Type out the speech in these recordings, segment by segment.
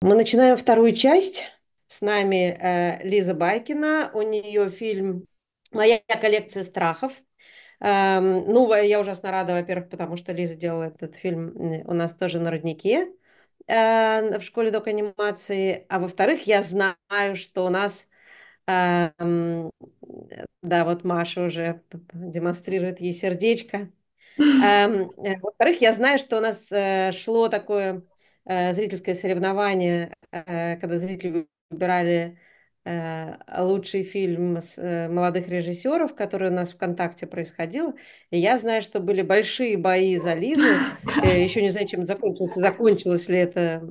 Мы начинаем вторую часть. С нами э, Лиза Байкина. У нее фильм «Моя коллекция страхов». Эм, ну, я ужасно рада, во-первых, потому что Лиза делала этот фильм у нас тоже на роднике э, в школе док анимации. А во-вторых, я знаю, что у нас эм, да, вот Маша уже демонстрирует ей сердечко. Эм, э, во-вторых, я знаю, что у нас э, шло такое э, зрительское соревнование, э, когда зрители выбирали э, лучший фильм с э, молодых режиссеров, который у нас ВКонтакте происходил. И я знаю, что были большие бои за Лизу. Э, еще не знаю, чем закончилось, закончилось ли это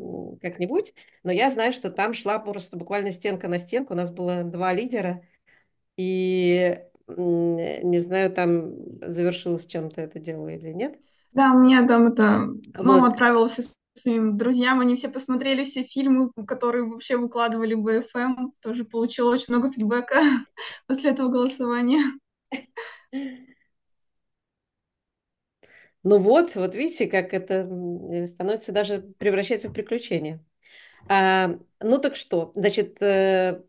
как-нибудь, но я знаю, что там шла просто буквально стенка на стенку. У нас было два лидера. И не знаю, там завершилось чем-то это дело или нет. Да, у меня там это... Мама Вот. отправила все своим друзьям, они все посмотрели все фильмы, которые вообще выкладывали в БФМ, тоже получила очень много фидбэка после этого голосования. Ну вот, вот видите, как это становится даже, превращается в приключение. А, ну так что, значит, э,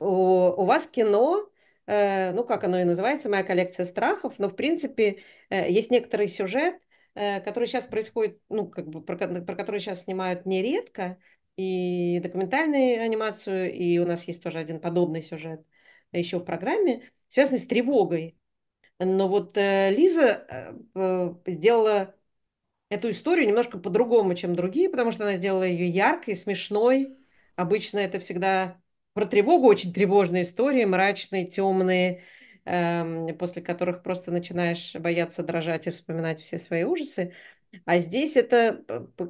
у, у вас кино, э, ну как оно и называется, моя коллекция страхов, но в принципе э, есть некоторый сюжет, который сейчас происходит, ну как бы про, про который сейчас снимают нередко, и документальную анимацию, и у нас есть тоже один подобный сюжет еще в программе, связанный с тревогой. Но вот э, Лиза э, э, сделала эту историю немножко по-другому, чем другие, потому что она сделала ее яркой, смешной. Обычно это всегда про тревогу, очень тревожные истории, мрачные, темные, после которых просто начинаешь бояться дрожать и вспоминать все свои ужасы. А здесь это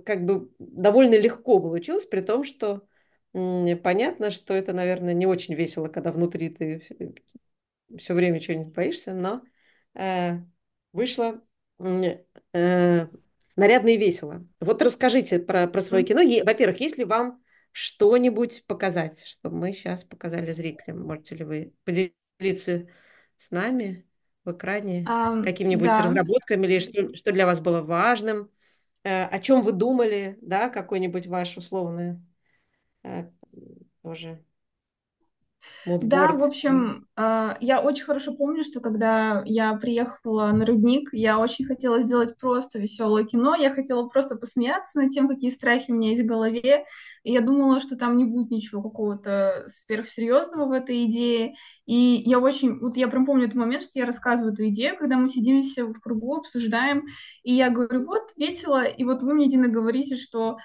как бы довольно легко получилось, при том, что понятно, что это, наверное, не очень весело, когда внутри ты все время чего-нибудь боишься, но э, вышло э, нарядно и весело. Вот расскажите про, про свое кино. Во-первых, есть ли вам что-нибудь показать, что мы сейчас показали зрителям? Можете ли вы поделиться с нами в экране Ам, какими-нибудь да, разработками или что, что для вас было важным? Э, о чем вы думали, да, какой-нибудь ваш условный э, тоже Да, в общем, э, я очень хорошо помню, что когда я приехала на Рудник, я очень хотела сделать просто веселое кино, я хотела просто посмеяться над тем, какие страхи у меня есть в голове, и я думала, что там не будет ничего какого-то сверхсерьезного в этой идее, и я очень, вот я прям помню этот момент, что я рассказываю эту идею, когда мы сидим все в кругу, обсуждаем, и я говорю, вот, весело, и вот вы мне, Дина, говорите, что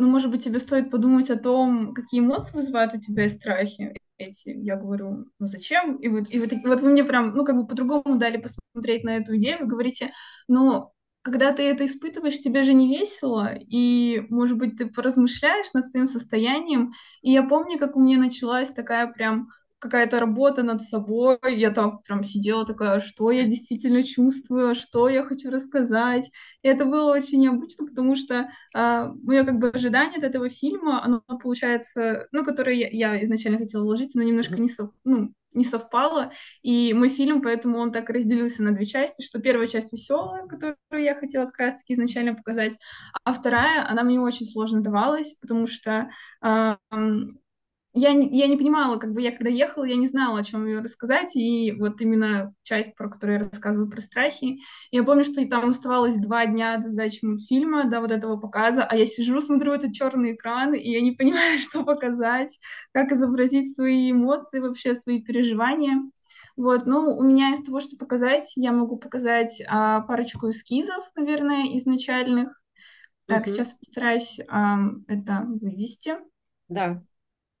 ну, может быть, тебе стоит подумать о том, какие эмоции вызывают у тебя страхи эти. Я говорю, ну зачем? И вот, и вот, и вот вы мне прям, ну, как бы по-другому дали посмотреть на эту идею. Вы говорите, ну, когда ты это испытываешь, тебе же не весело, и, может быть, ты поразмышляешь над своим состоянием. И я помню, как у меня началась такая прям какая-то работа над собой. Я там прям сидела такая, что я действительно чувствую, что я хочу рассказать. И это было очень необычно, потому что а, мое как бы ожидание от этого фильма, оно получается, ну, которое я, я изначально хотела вложить, оно немножко не, сов, ну, не совпало, и мой фильм, поэтому он так разделился на две части, что первая часть веселая, которую я хотела как раз-таки изначально показать, а вторая, она мне очень сложно давалась, потому что э, я, не- я не понимала, как бы я когда ехала, я не знала, о чем ее рассказать, и вот именно часть, про которую я рассказываю про страхи, я помню, что там оставалось два дня до сдачи мультфильма, до вот этого показа, а я сижу, смотрю этот черный экран, и я не понимаю, что показать, как изобразить свои эмоции, вообще свои переживания. Вот, ну, у меня из того, что показать, я могу показать а, парочку эскизов, наверное, изначальных. Так, Мгм. сейчас постараюсь ам, это вывести. Да,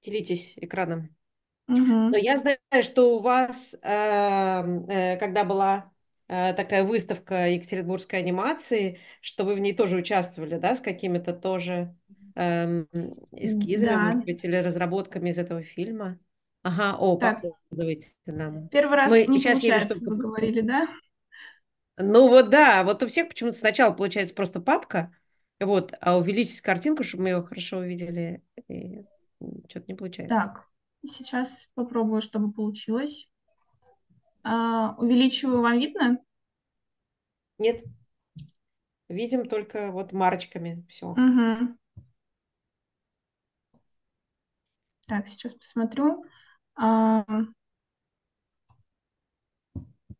делитесь экраном. Но Мгм. я знаю, что у вас, э, э, когда была э, такая выставка Екатеринбургской анимации, что вы в ней тоже участвовали, да, с какими-то тоже эм, эскизами, может Да, быть, или разработками из этого фильма. Ага, о, так, показывайте нам. первый раз Мы не сейчас, получается, только... вы говорили, да? Ну вот да, вот у всех почему-то сначала получается просто папка, вот, а увеличить картинку, чтобы мы ее хорошо увидели, и что-то не получается. Так, сейчас попробую, чтобы получилось. А, увеличиваю, вам видно? Нет, видим только вот марочками все. Угу. Так, сейчас посмотрю. А,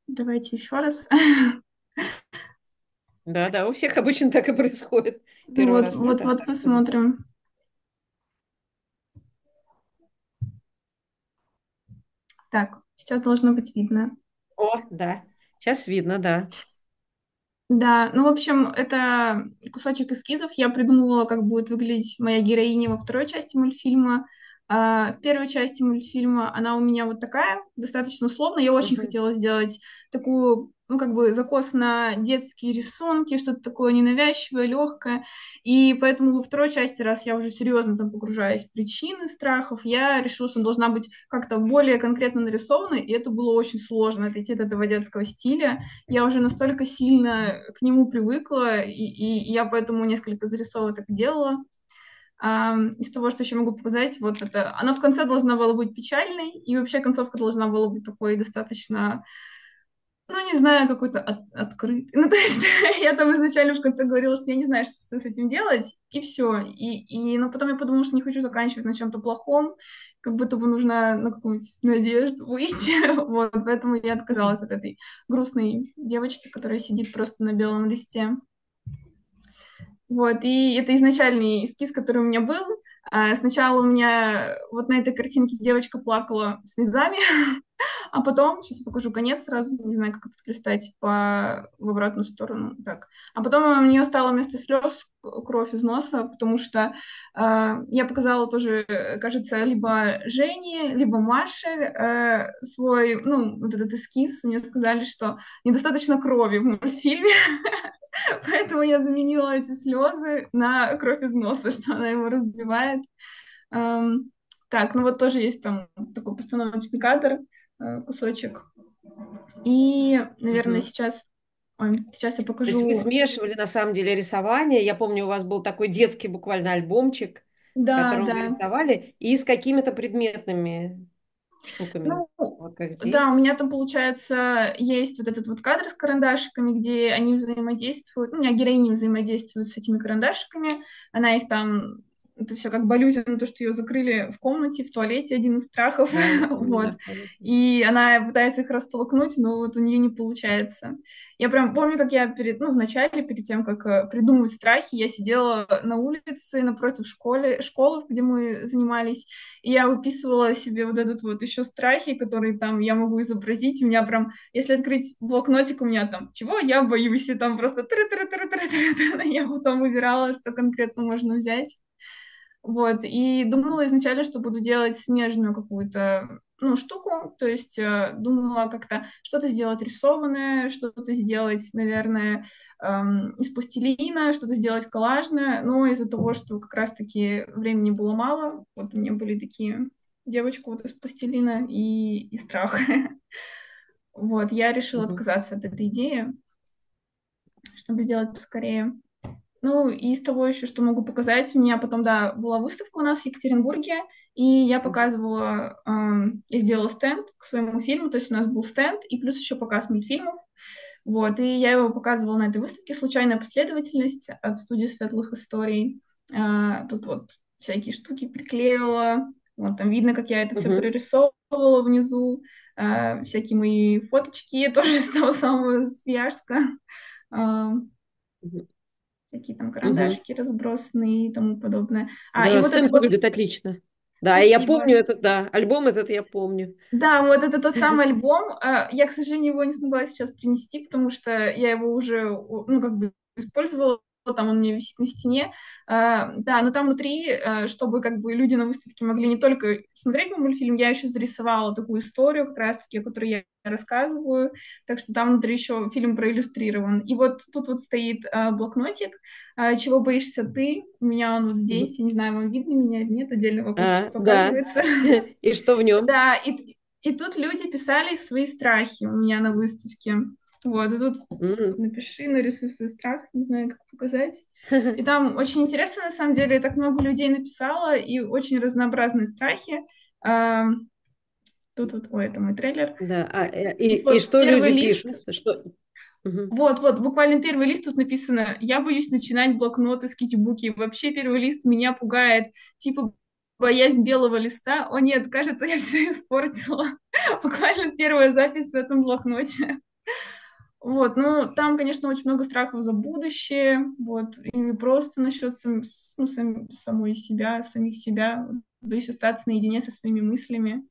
давайте еще раз. Да, да, у всех обычно так и происходит. Первый Вот, раз. Ну, вот, вот посмотрим. Так, сейчас должно быть видно. О, да. Сейчас видно, да. Да, ну, в общем, это кусочек эскизов. Я придумывала, как будет выглядеть моя героиня во второй части мультфильма. А, в первой части мультфильма она у меня вот такая, достаточно условно. Я очень Мгм. хотела сделать такую, ну, как бы закос на детские рисунки, что-то такое ненавязчивое, легкое. И поэтому во второй части, раз я уже серьезно там погружаюсь в причины страхов, я решила, что она должна быть как-то более конкретно нарисована, и это было очень сложно, отойти от этого детского стиля я уже настолько сильно к нему привыкла, и, и я поэтому несколько зарисовок так делала. А, из того, что еще могу показать, вот это, она в конце должна была быть печальной, и вообще концовка должна была быть такой достаточно, ну, не знаю, какой-то от, открытый. Ну, то есть я там изначально в конце говорила, что я не знаю, что с этим делать, и все. И, и, но потом я подумала, что не хочу заканчивать на чем-то плохом, как будто бы нужно на какую-нибудь надежду выйти. вот, поэтому я отказалась от этой грустной девочки, которая сидит просто на белом листе. Вот, и это изначальный эскиз, который у меня был. А сначала у меня вот на этой картинке девочка плакала слезами, а потом, сейчас я покажу конец сразу, не знаю, как это листать по, в обратную сторону, так. А потом у нее стало вместо слез кровь из носа, потому что э, я показала тоже, кажется, либо Жене, либо Маше э, свой, ну, вот этот эскиз, мне сказали, что недостаточно крови в мультфильме, Поэтому я заменила эти слезы на кровь из носа, что она его разбивает. Эм, так, ну вот тоже есть там такой постановочный кадр, э, кусочек. И, наверное, Мгм. сейчас... Ой, сейчас я То есть вы покажу... смешивали на самом деле рисование. Я помню, у вас был такой детский буквально альбомчик, Да, котором вы да. рисовали, и с какими-то предметными штуками. Ну, Вот как да, у здесь. меня там, получается, есть вот этот вот кадр с карандашиками, где они взаимодействуют, ну, у меня героини взаимодействуют с этими карандашиками, она их там, это все как Балюзина, то, что ее закрыли в комнате, в туалете, один из страхов, вот, и она пытается их растолкнуть, но вот у нее не получается. Я прям помню, как я перед, ну, в начале, перед тем, как э, придумывать страхи, я сидела на улице напротив школы, школы, где мы занимались, и я выписывала себе вот этот вот еще страхи, которые там я могу изобразить. У меня прям, если открыть блокнотик, у меня там, чего я боюсь, и там просто я потом выбирала, что конкретно можно взять. Вот, и думала изначально, что буду делать смежную какую-то, ну, штуку, то есть э, думала как-то что-то сделать рисованное, что-то сделать, наверное, эм, из пластилина, что-то сделать коллажное, но из-за того, что как раз-таки времени было мало, вот у меня были такие девочка вот из пластилина и, и страх. Вот, я решила отказаться от этой идеи, чтобы сделать поскорее. Ну, и из того еще, что могу показать, у меня потом, да, была выставка у нас в Екатеринбурге, и я показывала, эм, я сделала стенд к своему фильму, то есть у нас был стенд, и плюс еще показ мультфильмов, вот, и я его показывала на этой выставке «Случайная последовательность» от студии «Светлых историй». А, тут вот всякие штуки приклеила, вот там видно, как я это все Мгм. прорисовывала внизу, а, всякие мои фоточки тоже с того самого Свияжска. Мгм. Такие там карандашики разбросанные и тому подобное. А, и Да, вот это стенд вот, выглядит отлично. Да, и я спасибо. помню этот, да, альбом этот я помню. Да, вот это тот самый альбом. А, Я, к сожалению, его не смогла сейчас принести, потому что я его уже, ну, как бы использовала, там он у меня висит на стене. А, Да, но там внутри, э, чтобы как бы люди на выставке могли не только смотреть мой мультфильм, я еще зарисовала такую историю, как раз-таки, о которой я рассказываю. Так что там внутри еще фильм проиллюстрирован. И вот тут вот стоит а, блокнотик, а, «Чего боишься ты?» У меня он вот здесь. Я не знаю, вам видно меня или нет, отдельно в А, да. показывается. И что в нем? Да, и, и тут люди писали свои страхи у меня на выставке. Вот, и тут напиши, нарисуй свой страх, не знаю, как показать. И там очень интересно, на самом деле, так много людей написало, и очень разнообразные страхи. А, Тут вот, ой, это мой трейлер. Да, а, э, и, и вот что первый люди лист, пишут? Что? Мгм. вот, вот, буквально первый лист тут написано, я боюсь начинать блокноты, скетчбуки. Вообще первый лист меня пугает. Типа, боязнь белого листа. О нет, кажется, я все испортила. Буквально первая запись в этом блокноте. Вот, ну, там, конечно, очень много страхов за будущее, вот, и просто насчет сам, ну, сам, самой себя, самих себя, боюсь остаться наедине со своими мыслями.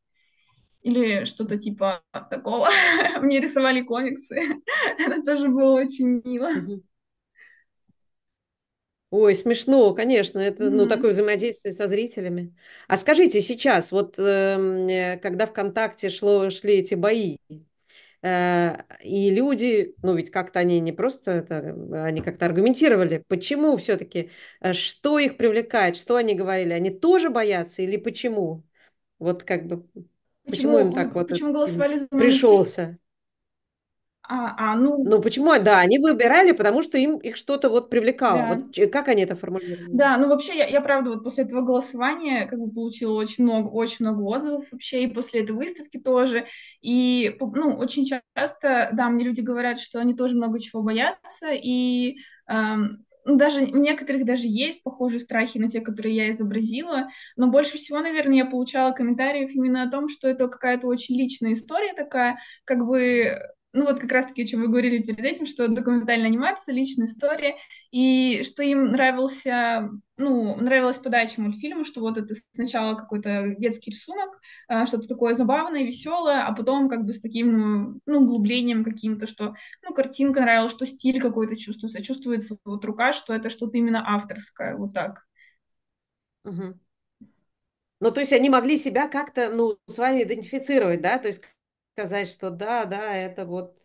Или что-то типа такого. Мне рисовали комиксы. Это тоже было очень мило. Ой, смешно, конечно, это ну, Мгм. такое взаимодействие со зрителями. А скажите сейчас, вот эм, э, когда ВКонтакте шло, шли эти бои, и люди, ну ведь как-то они не просто это, они как-то аргументировали, почему все-таки, что их привлекает, что они говорили, они тоже боятся или почему? Вот как бы, почему Почему, им так вот почему голосовали за пришелся? А, а, ну, Ну почему, да, они выбирали, потому что им их что-то вот привлекало. да. Вот ч- как они это формулировали? Да, ну вообще я, я правда вот после этого голосования как бы получила очень много, очень много отзывов вообще, и после этой выставки тоже. И ну, очень часто, да, мне люди говорят, что они тоже много чего боятся, и эм, ну, даже у некоторых даже есть похожие страхи на те, которые я изобразила, но больше всего, наверное, я получала комментариев именно о том, что это какая-то очень личная история такая, как бы ну вот как раз-таки, о чем вы говорили перед этим, что документальная анимация, личная история, и что им нравился, ну, нравилась подача мультфильма, что вот это сначала какой-то детский рисунок, а, что-то такое забавное, веселое, а потом как бы с таким, ну, углублением каким-то, что, ну, картинка нравилась, что стиль какой-то чувствуется, чувствуется вот рука, что это что-то именно авторское, вот так. Мгм. Ну, то есть они могли себя как-то, ну, с вами идентифицировать, да, то есть сказать, что да, да, это вот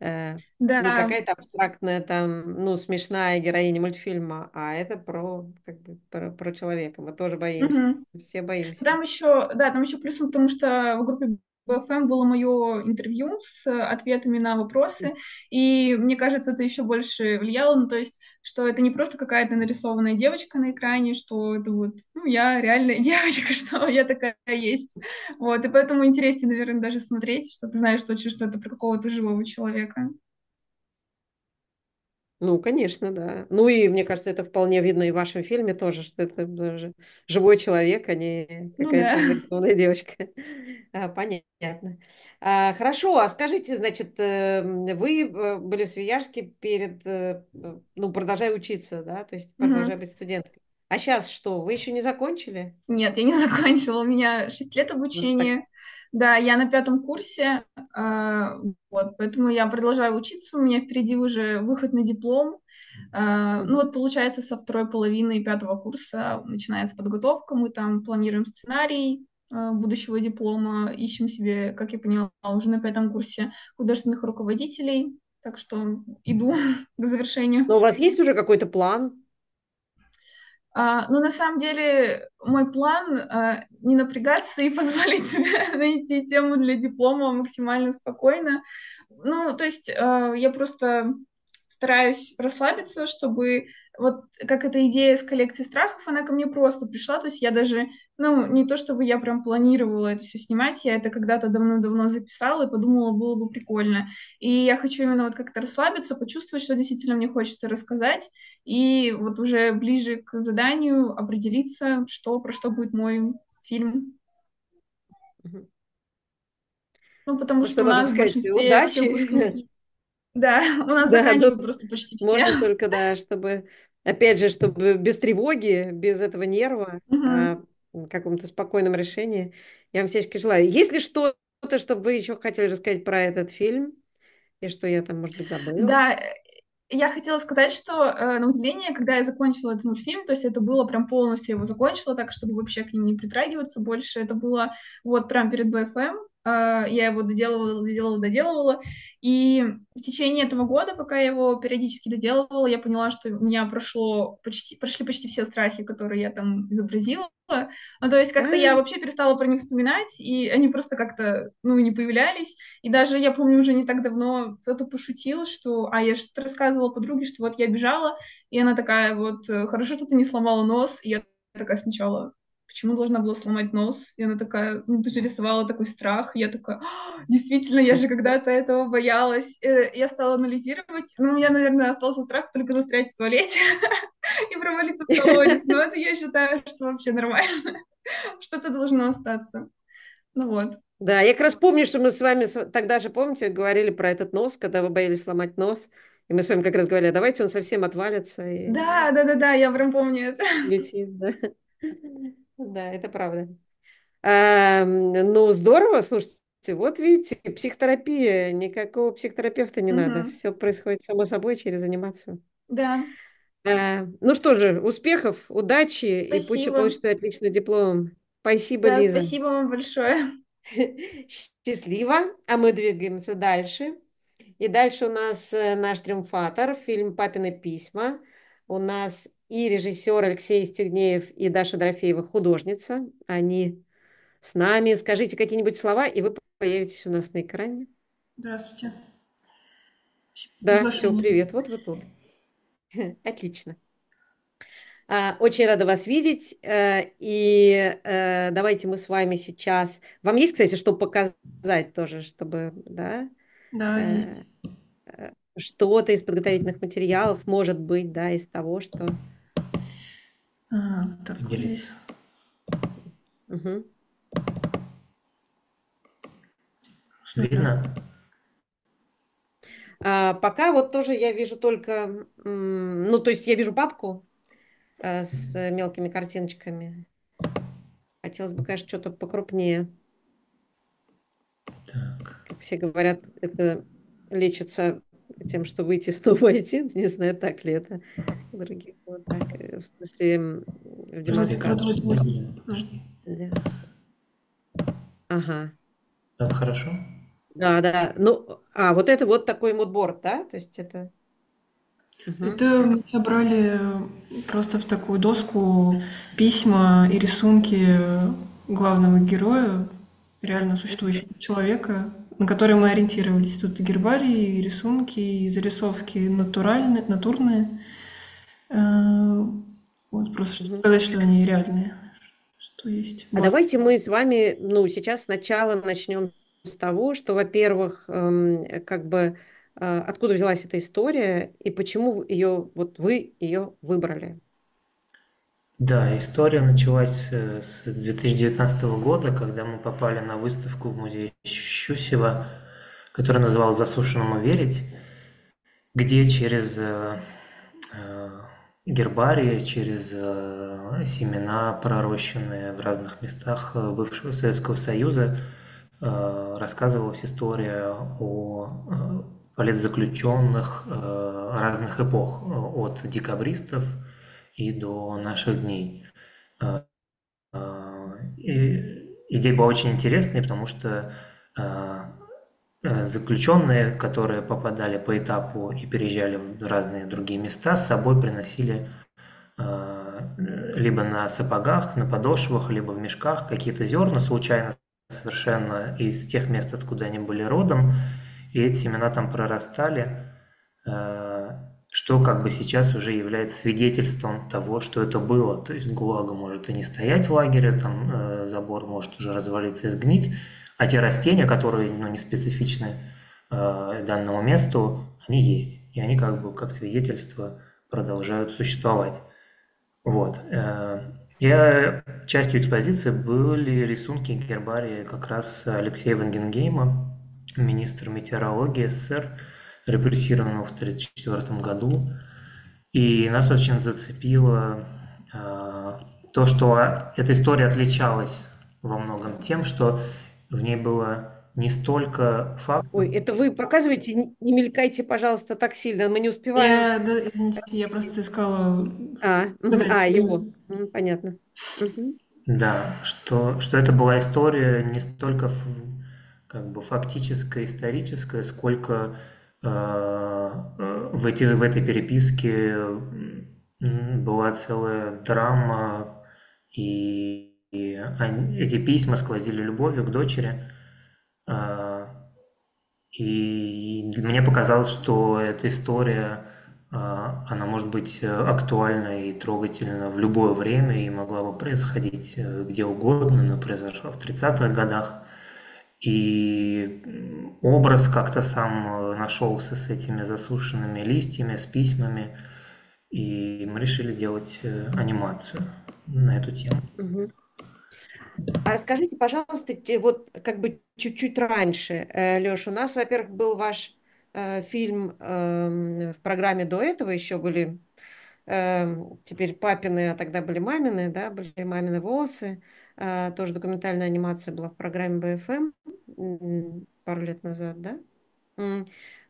э, не Да, какая-то абстрактная там, ну, смешная героиня мультфильма, а это про, как бы, про, про человека. Мы тоже боимся, мгм. все боимся. Там еще, да, там еще плюсом, потому что в группе БФМ было мое интервью с ответами на вопросы, и мне кажется, это еще больше влияло, ну, то есть, что это не просто какая-то нарисованная девочка на экране, что это вот, ну, я реальная девочка, что я такая есть. Вот, и поэтому интереснее, наверное, даже смотреть, что ты знаешь точно, что это про какого-то живого человека. Ну, конечно, да. Ну и мне кажется, это вполне видно и в вашем фильме тоже, что это даже живой человек, а не Ну да. какая-то девочка. А, Понятно. А, Хорошо, а скажите, значит, э, вы э, были в Свияжске перед, э, э, ну, продолжая учиться, да, то есть продолжая Мгм. быть студенткой. А сейчас что, вы еще не закончили? Нет, я не закончила. У меня 6 лет У вас так- обучения. Да, я на пятом курсе, а, вот, поэтому я продолжаю учиться. У меня впереди уже выход на диплом. А, ну вот, получается, со второй половины пятого курса начинается подготовка. Мы там планируем сценарий а, будущего диплома, ищем себе, как я поняла, уже на пятом курсе художественных руководителей. Так что иду к завершению. Но у вас есть уже какой-то план? А, ну, на самом деле, мой план а, не напрягаться и позволить себе найти тему для диплома максимально спокойно. Ну, то есть а, я просто стараюсь расслабиться, чтобы вот как эта идея с коллекцией страхов, она ко мне просто пришла, то есть я даже, ну, не то чтобы я прям планировала это все снимать, я это когда-то давно-давно записала и подумала, было бы прикольно. И я хочу именно вот как-то расслабиться, почувствовать, что действительно мне хочется рассказать, и вот уже ближе к заданию определиться, что, про что будет мой фильм. Ну, потому Ну, что что у нас сказать? большинстве все Удачи! выпускники, да, у нас Да, заканчивают просто почти все. можно только, да, чтобы, опять же, чтобы без тревоги, без этого нерва, Мгм. а каком-то спокойном решении. Я вам всячески желаю. Есть ли что-то, что вы еще хотели рассказать про этот фильм? И что я там, может быть, забыла? Да, э, я хотела сказать, что э, на удивление, когда я закончила этот мультфильм, то есть это было прям полностью я его закончила, так чтобы вообще к ним не притрагиваться больше. Это было вот прям перед БФМ. Э, я его доделывала, доделывала, доделывала. И в течение этого года, пока я его периодически доделывала, я поняла, что у меня прошло почти, прошли почти все страхи, которые я там изобразила. Ну, то есть А, как-то я вообще перестала про них вспоминать, и они просто как-то, ну, не появлялись. И даже я помню уже не так давно кто-то пошутил, что, а я что-то рассказывала подруге, что вот я бежала, и она такая вот, «Э, хорошо, что ты не сломала нос. И я такая сначала, почему должна была сломать нос? И она такая, ну ты же рисовала такой страх. И я такая, «А, действительно, я же когда-то этого боялась. Э, Я стала анализировать. Ну, у меня, наверное, остался страх только застрять в туалете. и провалиться в колодец. Но это я считаю, что вообще нормально. Что-то должно остаться. Ну вот. Да, я как раз помню, что мы с вами тогда же, помните, говорили про этот нос, когда вы боялись сломать нос. И мы с вами как раз говорили, а давайте он совсем отвалится. И... Да, да, да, да, я прям помню это. Летит, да. Да, это правда. А, ну, здорово, слушайте. Вот видите, психотерапия, никакого психотерапевта не угу. надо. Все происходит само собой через анимацию. Да. А, ну что же, успехов, удачи спасибо. и пусть получите отличный диплом. Спасибо, да, Лиза. Спасибо вам большое. Счастливо. А мы двигаемся дальше. И дальше у нас э, наш триумфатор, фильм «Папины письма». У нас и режиссер Алексей Стегнеев, и Даша Дорофеева художница. Они с нами. Скажите какие-нибудь слова, и вы появитесь у нас на экране. Здравствуйте. Да, все, привет. Вот вы тут. Отлично. А, очень рада вас видеть. Э, и э, давайте мы с вами сейчас... Вам есть, кстати, что показать тоже, чтобы... Да, да э, что-то из подготовительных материалов, может быть, да, из того, что... А, так, здесь. Угу. Видно? А, пока вот тоже я вижу только, ну, то есть я вижу папку а, с мелкими картиночками. Хотелось бы, конечно, что-то покрупнее. Так. Как все говорят, это лечится тем, что выйти снова идти. Не знаю, так ли это. Других вот так. Э, в смысле, в демонстрации. Да. Ага. Так хорошо? Да, да. Ну, а, вот это вот такой мудборд, да? То есть это... Это мы собрали просто в такую доску письма и рисунки главного героя, реально существующего человека, на которые мы ориентировались. Тут и гербарии, и рисунки, и зарисовки натуральные, натурные. Э, вот просто чтобы сказать, что они реальные, что есть. А давайте мы с вами, ну, сейчас сначала начнем с того, что, во-первых, эм, как бы э, откуда взялась эта история и почему ее вот вы ее выбрали? Да, история началась э, с 2019 года, когда мы попали на выставку в музее Щусева, которая называлась «Засушенному верить», где через э, гербарии, через семена, пророщенные в разных местах бывшего Советского Союза, Э, рассказывалась история о э, политзаключенных э, разных эпох, от декабристов и до наших дней. И идея была очень интересной, потому что заключенные, которые попадали по этапу и переезжали в разные другие места, с собой приносили либо на сапогах, на подошвах, либо в мешках какие-то зерна, случайно совершенно из тех мест, откуда они были родом, и эти семена там прорастали, э, что как бы сейчас уже является свидетельством того, что это было. То есть ГУЛАГа может и не стоять в лагере, там э, забор может уже развалиться и сгнить, а те растения, которые ну, не специфичны э, данному месту, они есть. И они как бы как свидетельство продолжают существовать. Вот. Я, частью экспозиции были рисунки гербарии как раз Алексея Вангенгейма, министра метеорологии СССР, репрессированного в 1934 году. И нас очень зацепило э, то, что эта история отличалась во многом тем, что в ней было не столько факт. Ой, это вы показываете, не мелькайте, пожалуйста, так сильно, мы не успеваем. Я, да, извините, я просто искала... А, а его, понятно. Да, что, что это была история не столько как бы фактическая, историческая, сколько в, эти, в этой переписке была целая драма, и, и они, эти письма сквозили любовью к дочери. А, и мне показалось, что эта история, а, она может быть актуальна и трогательна в любое время и могла бы происходить э, где угодно, но произошла в 30-х годах. И образ как-то сам э, нашелся с этими засушенными листьями, с письмами. И мы решили делать э, анимацию на эту тему. А расскажите, пожалуйста, вот как бы чуть-чуть раньше, Леша, у нас, во-первых, был ваш э, фильм эм, в программе до этого, еще были эм, теперь папины, а тогда были мамины, да, были мамины волосы. Э, тоже документальная анимация была в программе БФМ м, пару лет назад, да?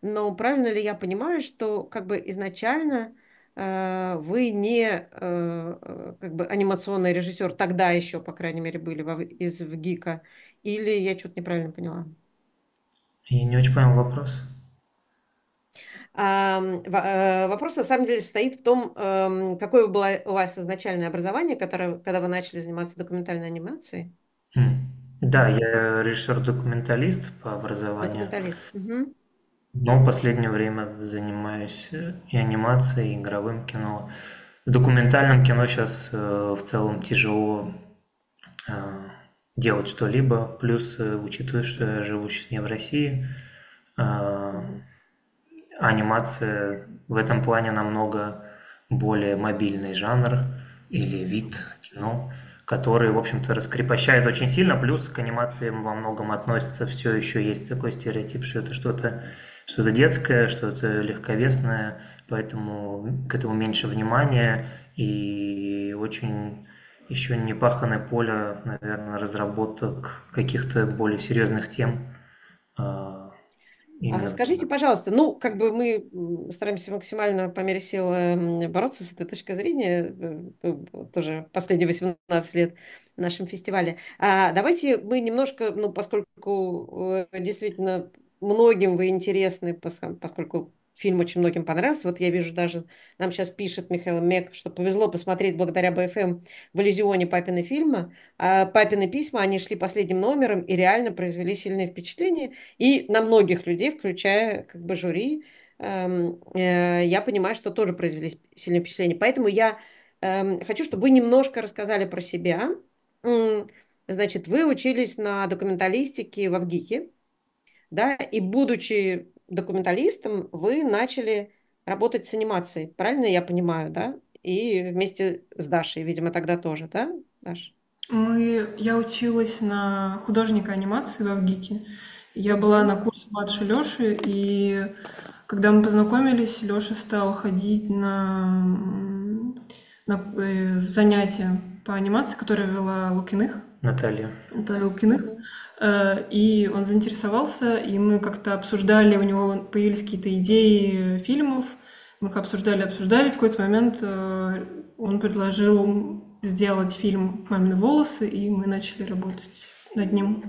Но правильно ли я понимаю, что как бы изначально э, вы не э, как бы анимационный режиссер, тогда еще, по крайней мере, были из ВГИКа, или я что-то неправильно поняла? Я не очень понял вопрос. Э, Вопрос на самом деле состоит в том, эм, какое было у вас изначальное образование, которое, когда вы начали заниматься документальной анимацией. М. Да, я режиссер-документалист по образованию, Документалист. Но в последнее время занимаюсь э, и анимацией, и игровым кино. В документальном кино сейчас в целом тяжело э, делать что-либо, плюс э, учитывая, что я живу сейчас не в России, э, анимация в этом плане намного более мобильный жанр или вид кино, который, в общем-то, раскрепощает очень сильно, плюс к анимации во многом относится все еще есть такой стереотип, что это что-то что-то детское, что-то легковесное, поэтому к этому меньше внимания и очень еще не паханное поле, наверное, разработок каких-то более серьезных тем. А Именно. Расскажите, пожалуйста, ну, как бы мы стараемся максимально по мере сил бороться с этой точки зрения, э, тоже последние 18 лет в нашем фестивале. А давайте мы немножко, ну, поскольку э, действительно многим вы интересны, поскольку фильм очень многим понравился. Вот я вижу даже, нам сейчас пишет Михаил Мек, что повезло посмотреть благодаря БФМ в Иллюзионе папины фильма. А папины письма, они шли последним номером и реально произвели сильное впечатление. И на многих людей, включая как бы жюри, эм, э, я понимаю, что тоже произвели сильное впечатление. Поэтому я эм, хочу, чтобы вы немножко рассказали про себя. Значит, вы учились на документалистике в ВГИКе, да, и будучи документалистом вы начали работать с анимацией, правильно я понимаю, да? И вместе с Дашей, видимо, тогда тоже, да, Даш? Мы, я училась на художника анимации в ВГИКе. Я была на курсе младше Лёши, и когда мы познакомились, Лёша стал ходить на, на э, занятия по анимации, которые вела Лукиных. Наталья. Наталья Лукиных. Э, и он заинтересовался, и мы как-то обсуждали, у него появились какие-то идеи фильмов, мы их обсуждали, обсуждали, в какой-то момент э, он предложил сделать фильм «Мамины волосы», и мы начали работать над ним.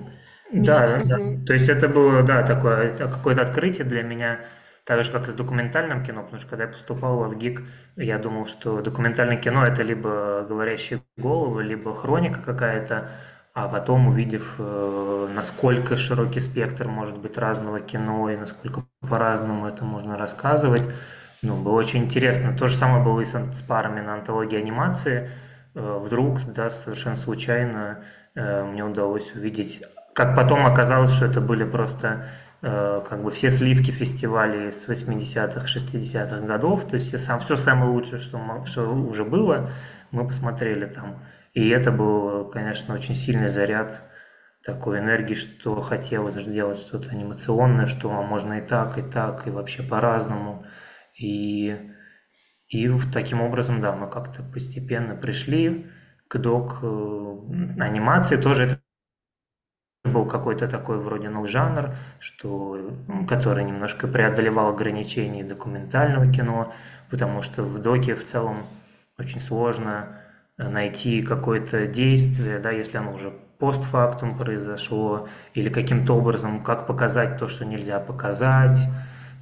Да, да, То есть это было, да, такое какое-то открытие для меня, так же, как и с документальным кино, потому что когда я поступал в ГИК, я думал, что документальное кино это либо говорящие головы, либо хроника какая-то, а потом увидев, э, насколько широкий спектр может быть разного кино и насколько по-разному это можно рассказывать, ну, было очень интересно. То же самое было и с, с парами на антологии анимации. Э, вдруг, да, совершенно случайно э, мне удалось увидеть, как потом оказалось, что это были просто как бы все сливки фестивалей с 80-х, 60-х годов, то есть все, сам, все самое лучшее, что, что уже было, мы посмотрели там. И это был, конечно, очень сильный заряд такой энергии, что хотелось сделать что-то анимационное, что можно и так, и так, и вообще по-разному. И, и таким образом, да, мы как-то постепенно пришли к док э, анимации. Тоже это был какой-то такой вроде новый жанр, что, который немножко преодолевал ограничения документального кино, потому что в доке в целом очень сложно найти какое-то действие, да, если оно уже постфактум произошло, или каким-то образом, как показать то, что нельзя показать.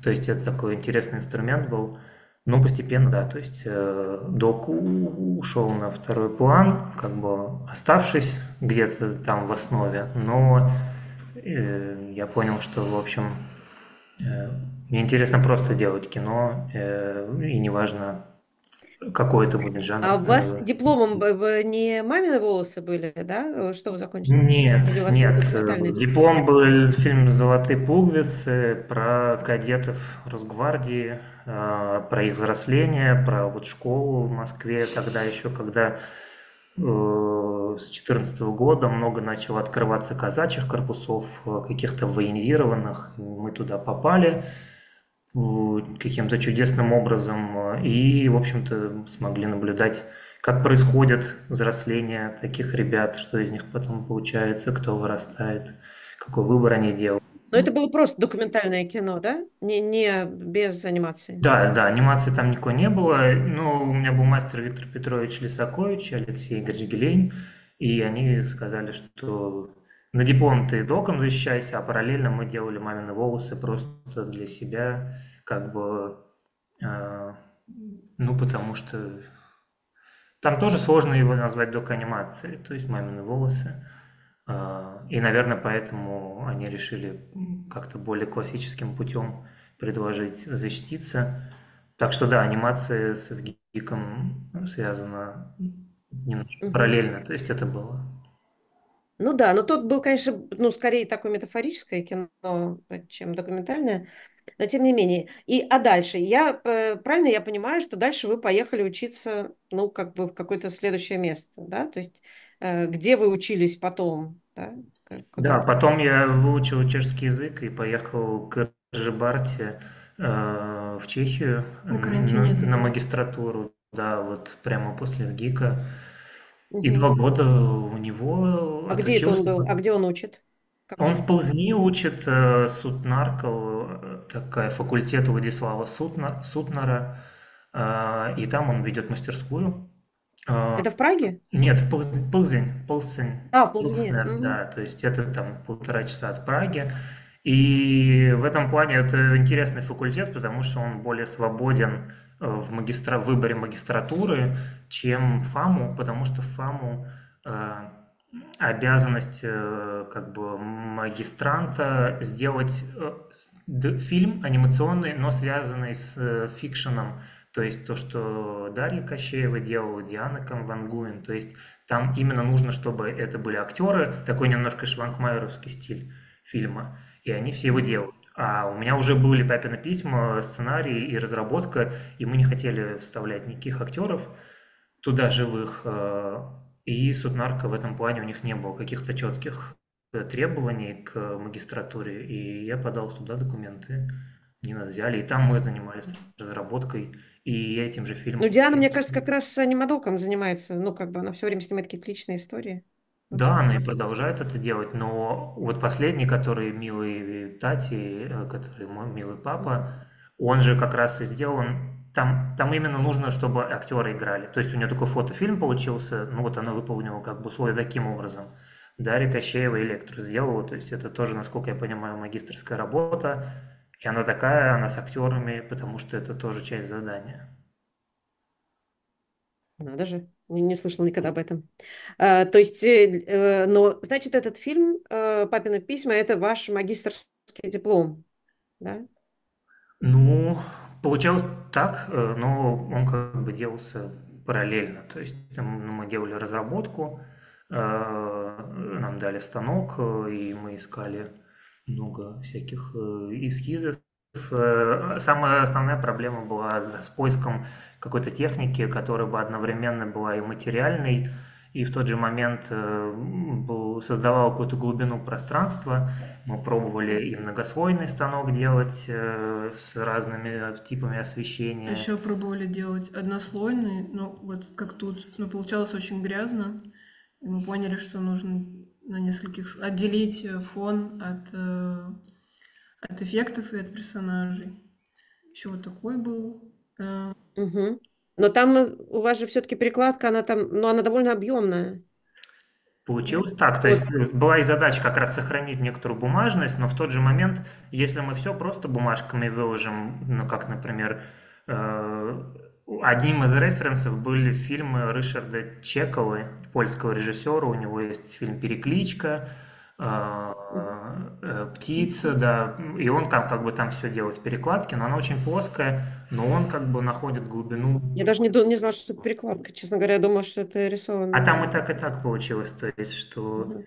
То есть это такой интересный инструмент был. Но постепенно, да, то есть э, док ушел на второй план, как бы оставшись где-то там в основе, но э, я понял, что, в общем, э, мне интересно просто делать кино, э, и неважно, какой это будет жанр? А у вас дипломом не мамины волосы были, да? Что вы закончили? Нет, нет. Диплом был фильм «Золотые пуговицы» про кадетов Росгвардии э, про их взросление, про вот школу в Москве, тогда еще, когда э, с 2014 года много начало открываться казачьих корпусов, э, каких-то военизированных. Мы туда попали э, каким-то чудесным образом и, в общем-то, смогли наблюдать, как происходит взросление таких ребят, что из них потом получается, кто вырастает, какой выбор они делают. Но это было просто документальное кино, да? Не, не без анимации. Да, да, анимации там никакой не было. Ну, у меня был мастер Виктор Петрович Лисакович, Алексей Игоревич и они сказали, что на диплом ты доком защищайся, а параллельно мы делали мамины волосы просто для себя, как бы, э, ну, потому что там тоже сложно его назвать док-анимацией, то есть мамины волосы. А, и, наверное, поэтому они решили как-то более классическим путем предложить защититься. Так что да, анимация с гиком связана немножко параллельно, то есть это было. Ну да, но тот был, конечно, ну скорее такое метафорическое кино, чем документальное, но тем не менее. И а дальше, я э, правильно я понимаю, что дальше вы поехали учиться, ну как бы в какое-то следующее место, да? То есть Э, где вы учились потом? Да, да потом я выучил чешский язык и поехал к Ржебарте э, в Чехию на, на магистратуру, да, вот прямо после ГИКа. И два года у него... А где это он был? А где он учит? Он в Ползни учит э, Сутнарков, э, такая факультет Владислава Сутна, Сутнара, э, и там он ведет мастерскую. А, это в Праге? Нет, в Ползень. Ползень. А, Ползень. Да, то есть это там полтора часа от Праги. И в этом плане это интересный факультет, потому что он более свободен э, в, магистра... в выборе магистратуры, чем ФАМу, потому что ФАМу э, обязанность э, как бы магистранта сделать э, фильм анимационный, но связанный с э, фикшеном. То есть то, что Дарья Кощеева делала, Диана Камвангуин, то есть там именно нужно, чтобы это были актеры, такой немножко шванкмайеровский стиль фильма, и они все его делают. А у меня уже были папины письма, сценарий и разработка, и мы не хотели вставлять никаких актеров туда живых, э, и Суднарка в этом плане у них не было каких-то четких требований к магистратуре, и я подал туда документы, они нас взяли, и там мы занимались разработкой и этим же фильмом. Ну, Диана, мне кажется, как раз анимадоком занимается. Ну, как бы она все время снимает какие-то личные истории. Да, она и продолжает это делать, но вот последний, который милый Тати, э, который мой милый папа, он же как раз и сделан, там, там именно нужно, чтобы актеры играли. То есть у нее такой фотофильм получился, ну вот она выполнила как бы условия таким образом. Дарья Кощеева Электро сделала, то есть это тоже, насколько я понимаю, магистрская работа. И она такая, она с актерами, потому что это тоже часть задания. Надо же, не, слышала никогда об этом. А, то есть, э, э, но, значит, этот фильм э, «Папины письма» – это ваш магистрский диплом, да? Ну, получалось так, э, но он как бы делался параллельно. То есть ну, мы делали разработку, нам дали станок, и мы искали много всяких эскизов. Э, самая основная проблема была с поиском какой-то техники, которая бы одновременно была и материальной, и в тот же момент э, создавала какую-то глубину пространства. Мы пробовали и многослойный станок делать с разными типами освещения. Еще пробовали делать однослойный, но вот как тут, но получалось очень грязно. И мы поняли, что нужно на нескольких отделить э, фон от, э, от эффектов и от персонажей. Еще вот такой был. Угу. Но там у вас же все-таки перекладка, она там, ну, она довольно объемная. Получилось так, то есть была и задача как раз сохранить некоторую бумажность, но в тот же момент, если мы все просто бумажками выложим, ну как, например, Одним из референсов были фильмы Ришарда Чекова, польского режиссера. У него есть фильм «Перекличка», э, «Птица», да, и он как, как бы там все делает в перекладке, но она очень плоская, но он как бы находит глубину. Я даже не, не знала, что это перекладка, честно говоря, я думала, что это рисовано. А там и так, и так получилось, то есть, что...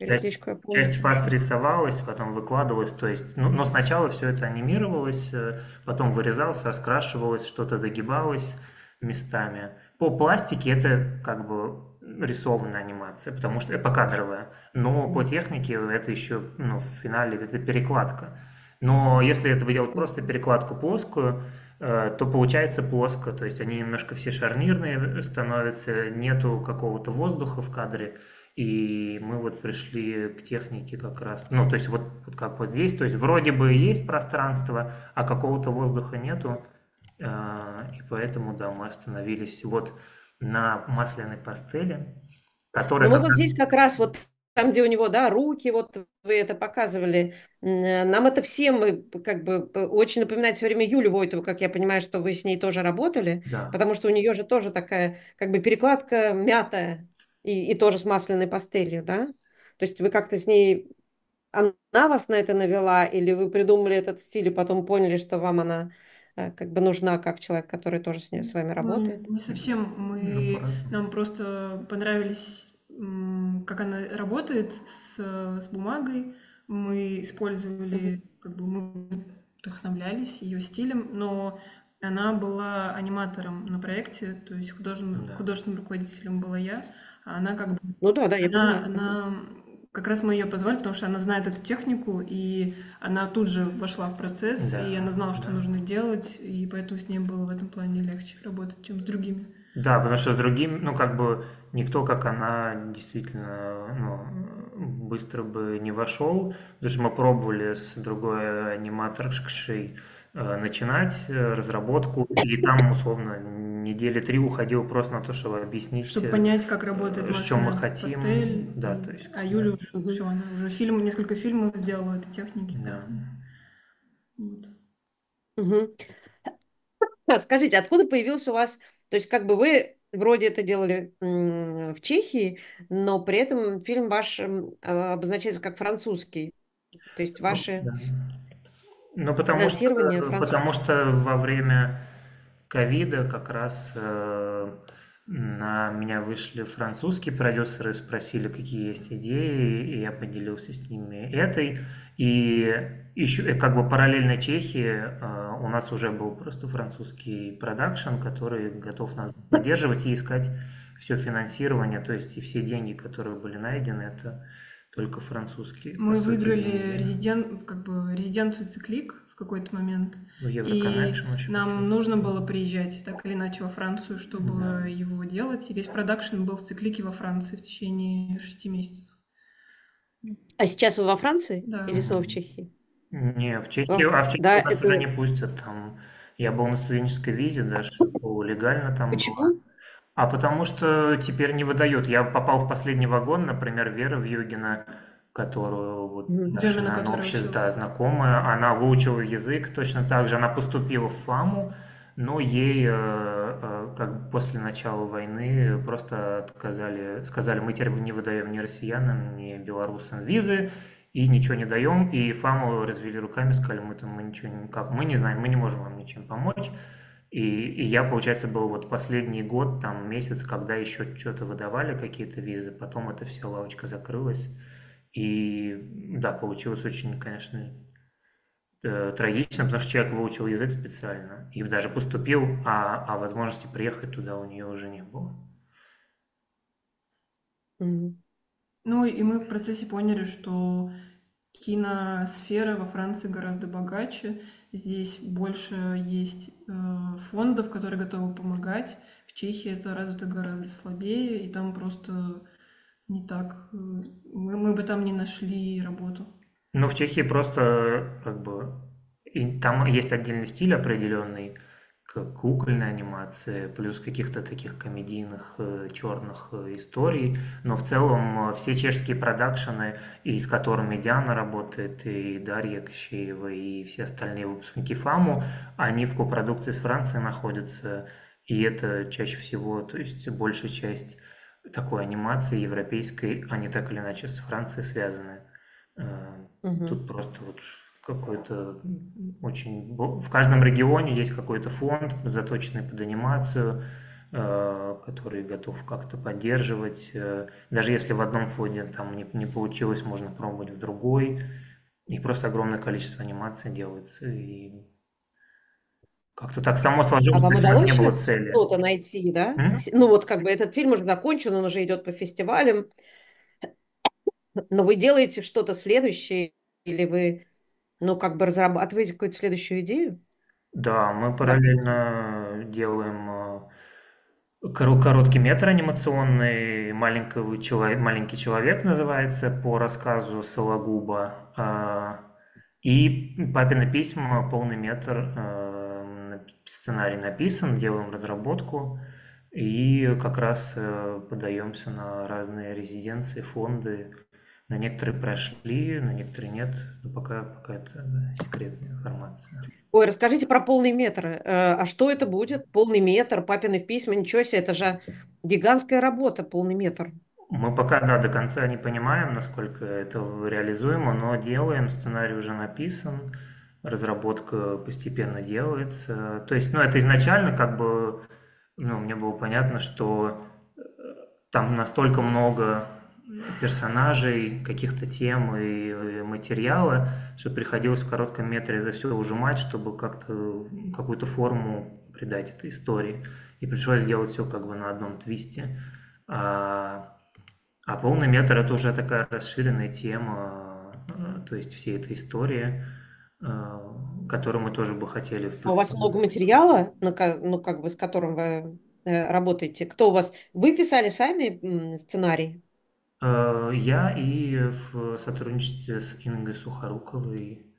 Я часть, часть фаз рисовалась, потом выкладывалась, то есть, ну, но сначала все это анимировалось, э, потом вырезалось, раскрашивалось, что-то догибалось местами. По пластике это как бы рисованная анимация, потому что это покадровая, но по технике это еще, ну, в финале это перекладка. Но если это делать просто перекладку плоскую, э, то получается плоско, то есть они немножко все шарнирные становятся, нету какого-то воздуха в кадре, и мы вот пришли к технике как раз, ну, то есть вот, вот как вот здесь, то есть вроде бы есть пространство, а какого-то воздуха нету, э, и поэтому, да, мы остановились. Вот на масляной пастели, которая... Ну, вот здесь как раз вот там, где у него, да, руки, вот вы это показывали, нам это всем как бы очень напоминает все время Юлю Войтову, как я понимаю, что вы с ней тоже работали, да. потому что у нее же тоже такая как бы перекладка мятая и, и тоже с масляной пастелью, да? То есть вы как-то с ней, она вас на это навела, или вы придумали этот стиль и потом поняли, что вам она э, как бы нужна как человек, который тоже с, ней, с вами работает? Ну, не совсем. Мы, Ну, нам просто понравились как она работает с, с бумагой. Мы использовали, как бы мы вдохновлялись ее стилем, но она была аниматором на проекте, то есть художественным, да. художественным руководителем была я, а она как бы... Ну да, да, я она, понимаю. Она, как раз мы ее позвали, потому что она знает эту технику, и она тут же вошла в процесс, да, и она знала, что да. нужно делать, и поэтому с ней было в этом плане легче работать, чем с другими. Да, потому что с другими, ну, как бы, никто, как она, действительно, ну, быстро бы не вошел, потому что мы пробовали с другой аниматоршей начинать э, разработку, и там, условно, недели три уходил просто на то, чтобы объяснить, чтобы понять, как работает э, что мы хотим. пастель. Да, то есть, а Юля уже, Мгм. все, она уже фильм, несколько фильмов сделала этой техники. Да. Вот. А, Скажите, откуда появился у вас, то есть как бы вы вроде это делали в Чехии, но при этом фильм ваш а, обозначается как французский, то есть ваши... Да. Ну, потому что, потому что во время ковида как раз э, на меня вышли французские продюсеры, спросили, какие есть идеи, и я поделился с ними этой. И еще и как бы параллельно Чехии э, у нас уже был просто французский продакшн, который готов нас поддерживать и искать все финансирование, то есть и все деньги, которые были найдены, это только французские. Мы выиграли деньги. резидент, как бы резиденцию Циклик в какой-то момент. Ну, И Euroconnection очень нам очень нужно было приезжать так или иначе во Францию, чтобы Да. его делать. И весь продакшн был в Циклике во Франции в течение шести месяцев. А сейчас вы во Франции Да. или снова в Чехии? Не, в Чехию, О, а в Чехию да, нас это- уже не пустят. Там я был на студенческой визе, даже легально там было. А потому что теперь не выдают. Я попал в последний вагон, например, Вера Вьюгина, которую вот наша, наверное, которая общая, да, знакомая, она выучила язык точно так же, она поступила в ФАМу, но ей э, э, как бы после начала войны просто отказали, сказали, мы теперь не выдаем ни россиянам, ни белорусам визы, и ничего не даем, и ФАМу развели руками, сказали, мы там мы ничего не, как, мы не знаем, мы не можем вам ничем помочь. И, и я, получается, был вот последний год, там месяц, когда еще что-то выдавали, какие-то визы, потом эта вся лавочка закрылась. И да, получилось очень, конечно, э, трагично, потому что человек выучил язык специально и даже поступил, а, а возможности приехать туда у нее уже не было. Ну и мы в процессе поняли, что киносфера во Франции гораздо богаче. Здесь больше есть э, фондов, которые готовы помогать. В Чехии это развито гораздо слабее, и там просто не так. э, Мы, мы бы там не нашли работу. Ну, в Чехии просто как бы и там есть отдельный стиль определенный, как кукольная анимация, плюс каких-то таких комедийных э, черных э, историй. Но в целом э, все чешские продакшены, и с которыми Диана работает, и Дарья Кощеева, и все остальные выпускники ФАМу, они в копродукции с Францией находятся. И это чаще всего, то есть большая часть такой анимации европейской, они так или иначе с Францией связаны. Мгм. Тут просто вот какой-то очень... В каждом регионе есть какой-то фонд, заточенный под анимацию. э, который готов как-то поддерживать. Э, даже если в одном фонде там не, не получилось, можно пробовать в другой. И просто огромное количество анимаций делается. И как-то так само сложилось, а вам удалось не было цели. что-то найти, да? М? Ну вот как бы этот фильм уже закончен, он уже идет по фестивалям. Но вы делаете что-то следующее или вы, ну как бы разрабатываете какую-то следующую идею? Да, мы параллельно делаем э, короткий метр анимационный, маленький человек, маленький человек называется, по рассказу Сологуба. А, и папины письма, полный метр, э, сценарий написан, делаем разработку и как раз э, подаемся на разные резиденции, фонды. На некоторые прошли, на некоторые нет, но пока, пока это да, секретная информация. Ой, расскажите про полный метр. Э, а что это будет? Полный метр, папины письма, ничего себе, это же гигантская работа, полный метр. Мы пока, да, до конца не понимаем, насколько это реализуемо, но делаем, сценарий уже написан, разработка постепенно делается. То есть, ну, это изначально как бы, ну, мне было понятно, что э, там настолько много персонажей, каких-то тем и материала, что приходилось в коротком метре это все ужимать, чтобы как-то какую-то форму придать этой истории. И пришлось сделать все как бы на одном твисте. А, а полный метр это уже такая расширенная тема, то есть всей этой истории, которую мы тоже бы хотели. А у вас много материала, ну как бы с которым вы э, работаете? Кто у вас? Вы писали сами сценарий? Э, я и в сотрудничестве с Ингой Сухоруковой,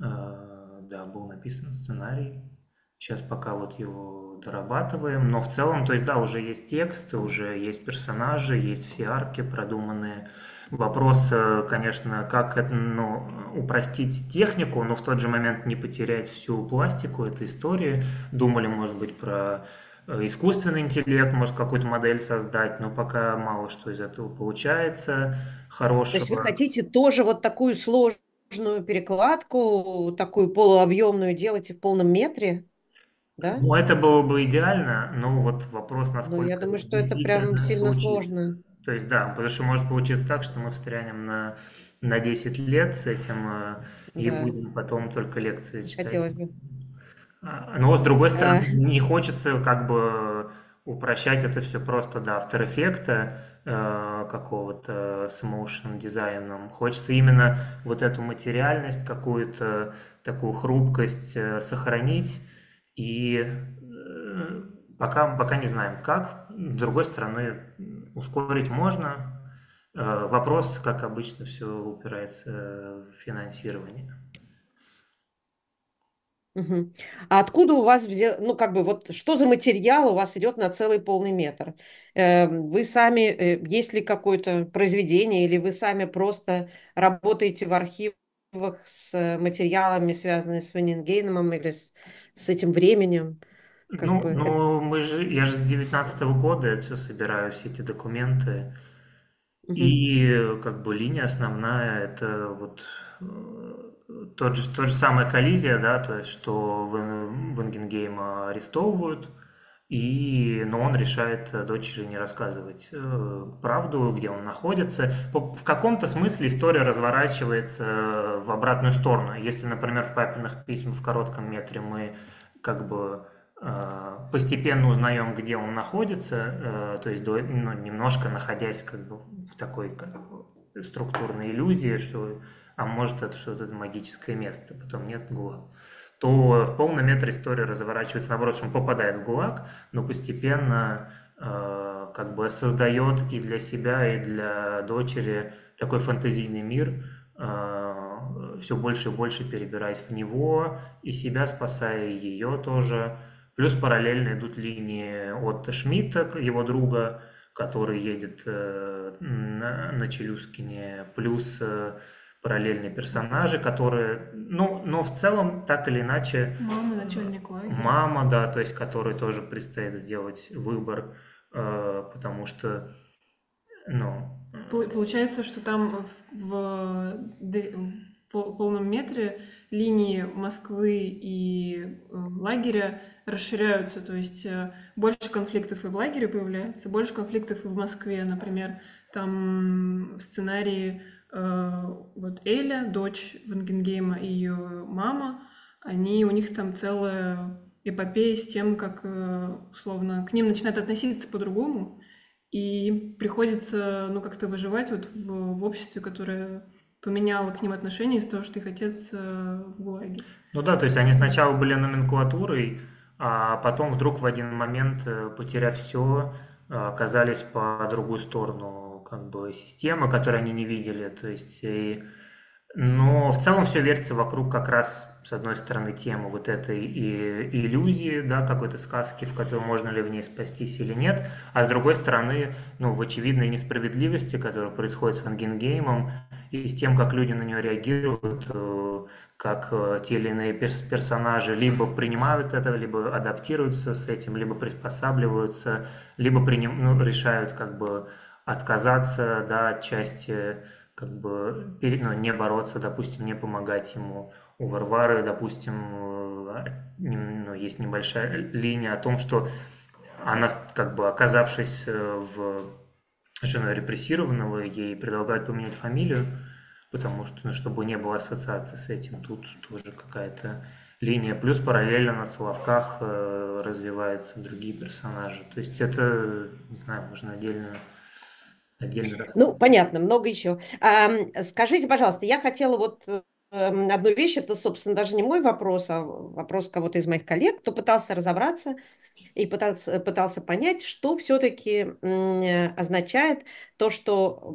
э, да, был написан сценарий. Сейчас пока вот его дорабатываем, но в целом, то есть, да, уже есть текст, уже есть персонажи, есть все арки продуманные. Вопрос, э, конечно, как ну, упростить технику, но в тот же момент не потерять всю пластику этой истории. Думали, может быть, про искусственный интеллект, может какую-то модель создать, но пока мало что из этого получается хорошего. То есть вы хотите тоже вот такую сложную перекладку, такую полуобъемную делать в полном метре? Да? Ну, это было бы идеально, но вот вопрос, насколько... Ну, я думаю, что это прям сильно случится. сложно. То есть, да, потому что может получиться так, что мы встрянем на, на 10 лет с этим э, и да. будем потом только лекции читать. Хотелось бы. А, но с другой стороны, не хочется как бы упрощать это все просто до After Effects э, какого-то с motion дизайном. Хочется именно вот эту материальность, какую-то такую хрупкость э, сохранить. И э, пока, пока не знаем как. С другой стороны, ускорить можно. Вопрос, как обычно, все упирается в финансирование. Угу. А откуда у вас взял, ну как бы вот что за материал у вас идет на целый полный метр? Э, вы сами, э, есть ли какое-то произведение, или вы сами просто работаете в архивах с материалами, связанными с Ванингеймом или с, с этим временем? Как ну, бы, ну мы же, я же с 19 -го года это все собираю, все эти документы. И как бы линия основная это вот э, тот же, тот же самая коллизия, да, то есть, что Венгенгейма арестовывают, и, но он решает дочери не рассказывать э, правду, где он находится. В каком-то смысле история разворачивается в обратную сторону. Если, например, в папиных письмах в коротком метре мы как бы э, постепенно узнаем, где он находится, э, то есть ну, немножко находясь как бы в такой как бы, структурной иллюзии, что а может это что-то магическое место, потом нет ГУЛАГ, то в полном метре история разворачивается наоборот, что он попадает в ГУЛАГ, но постепенно э, как бы создает и для себя, и для дочери такой фантазийный мир, э, все больше и больше перебираясь в него, и себя спасая, и ее тоже. Плюс параллельно идут линии от Шмидта, его друга, который едет э, на, на Челюскине, плюс э, параллельные персонажи, которые, ну, но в целом так или иначе... Мама, начальник лагеря. Мама, да, то есть которой тоже предстоит сделать выбор, э, потому что, ну... Получается, что там в, в, полном метре линии Москвы и лагеря расширяются, то есть э, больше конфликтов и в лагере появляется, больше конфликтов и в Москве, например, там в сценарии э, вот Эля, дочь Вангенгейма и ее мама, они, у них там целая эпопея с тем, как, э, условно, к ним начинают относиться по-другому, и приходится, ну, как-то выживать вот в, в обществе, которое поменяло к ним отношение из-за того, что их отец в ГУЛАГе. Ну да, то есть они сначала были номенклатурой, а потом вдруг в один момент, э, потеряв все, оказались по другую сторону как бы системы, которую они не видели. То есть, и... но в целом все вертится вокруг как раз с одной стороны, тему вот этой и, иллюзии, да, какой-то сказки, в которой можно ли в ней спастись или нет, а с другой стороны, ну, в очевидной несправедливости, которая происходит с Вангенгеймом, и с тем, как люди на нее реагируют, э, как э, те или иные персонажи либо принимают это, либо адаптируются с этим, либо приспосабливаются, либо приним, ну, решают как бы отказаться да, от части, как бы ну, не бороться, допустим, не помогать ему. У Варвары, допустим, э, ну, есть небольшая линия о том, что она, как бы оказавшись э, в женой репрессированного, ей предлагают поменять фамилию, потому что, ну, чтобы не было ассоциации с этим, тут тоже какая-то линия. Плюс параллельно на Соловках э, развиваются другие персонажи. То есть это, не знаю, можно отдельно отдельно Ну, понятно, много еще. А, скажите, пожалуйста, я хотела вот Эм, одну вещь, это, собственно, даже не мой вопрос, а вопрос кого-то из моих коллег, кто пытался разобраться и пытался, пытался понять, что все-таки означает то, что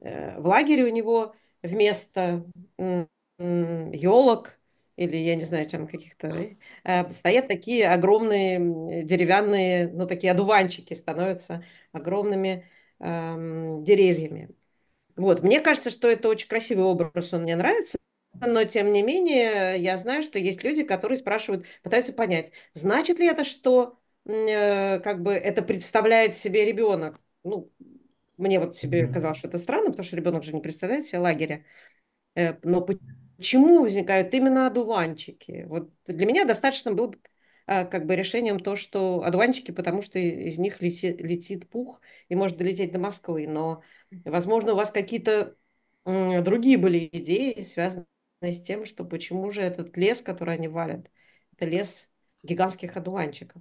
э, в лагере у него вместо елок или, я не знаю, там каких-то, э, стоят такие огромные деревянные, ну, такие одуванчики становятся огромными деревьями. Вот, мне кажется, что это очень красивый образ, он мне нравится, но, тем не менее, я знаю, что есть люди, которые спрашивают, пытаются понять, значит ли это, что э, как бы это представляет себе ребенок. Ну, мне вот себе казалось, что это странно, потому что ребенок же не представляет себе лагеря. Э, но почему возникают именно одуванчики? Вот для меня достаточно было э, как бы решением то, что одуванчики, потому что из них летит, летит пух и может долететь до Москвы. Но, возможно, у вас какие-то другие были идеи, связанные с тем, что почему же этот лес, который они валят, это лес гигантских одуванчиков.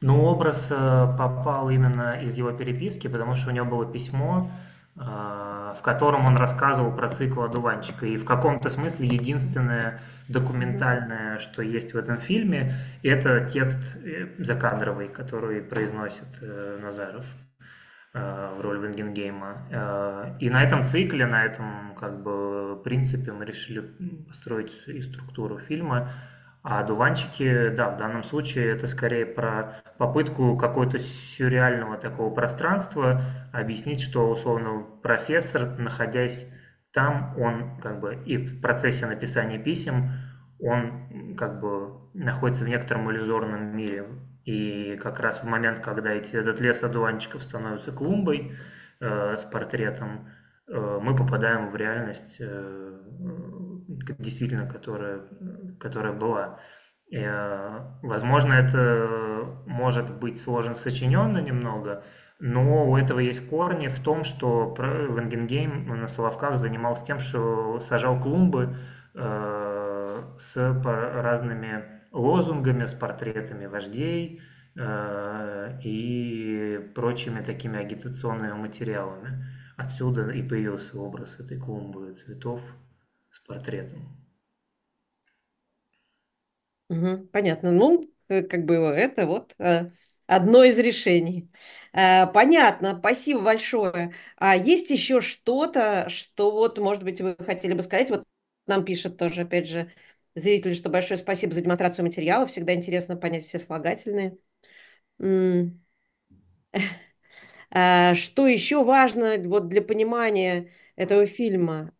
Ну, образ э, попал именно из его переписки, потому что у него было письмо, э, в котором он рассказывал про цикл одуванчика. И в каком-то смысле единственное документальное, что есть в этом фильме, это текст э, закадровый, который произносит Назаров. В роль Венгенгейма. И на этом цикле, на этом как бы принципе мы решили построить и структуру фильма. А «Дуванчики», да, в данном случае это скорее про попытку какого-то сюрреального такого пространства объяснить, что, условно, профессор, находясь там, он как бы и в процессе написания писем, он как бы находится в некотором иллюзорном мире, и как раз в момент, когда эти, этот лес одуванчиков становится клумбой э, с портретом, э, мы попадаем в реальность, э, действительно, которая, которая была. И, э, возможно, это может быть сложно сочиненно немного, но у этого есть корни в том, что Венгенгейм на Соловках занимался тем, что сажал клумбы э, с разными лозунгами, с портретами вождей э, и прочими такими агитационными материалами. Отсюда и появился образ этой клумбы цветов с портретом. Понятно. Ну, э, как бы это вот э, одно из решений. Понятно, спасибо большое. А есть еще что-то, что вот, может быть, вы хотели бы сказать? Вот нам пишет тоже, опять же, зрителю, что большое спасибо за демонстрацию материала. Всегда интересно понять все слагательные. А, что еще важно вот для понимания этого фильма?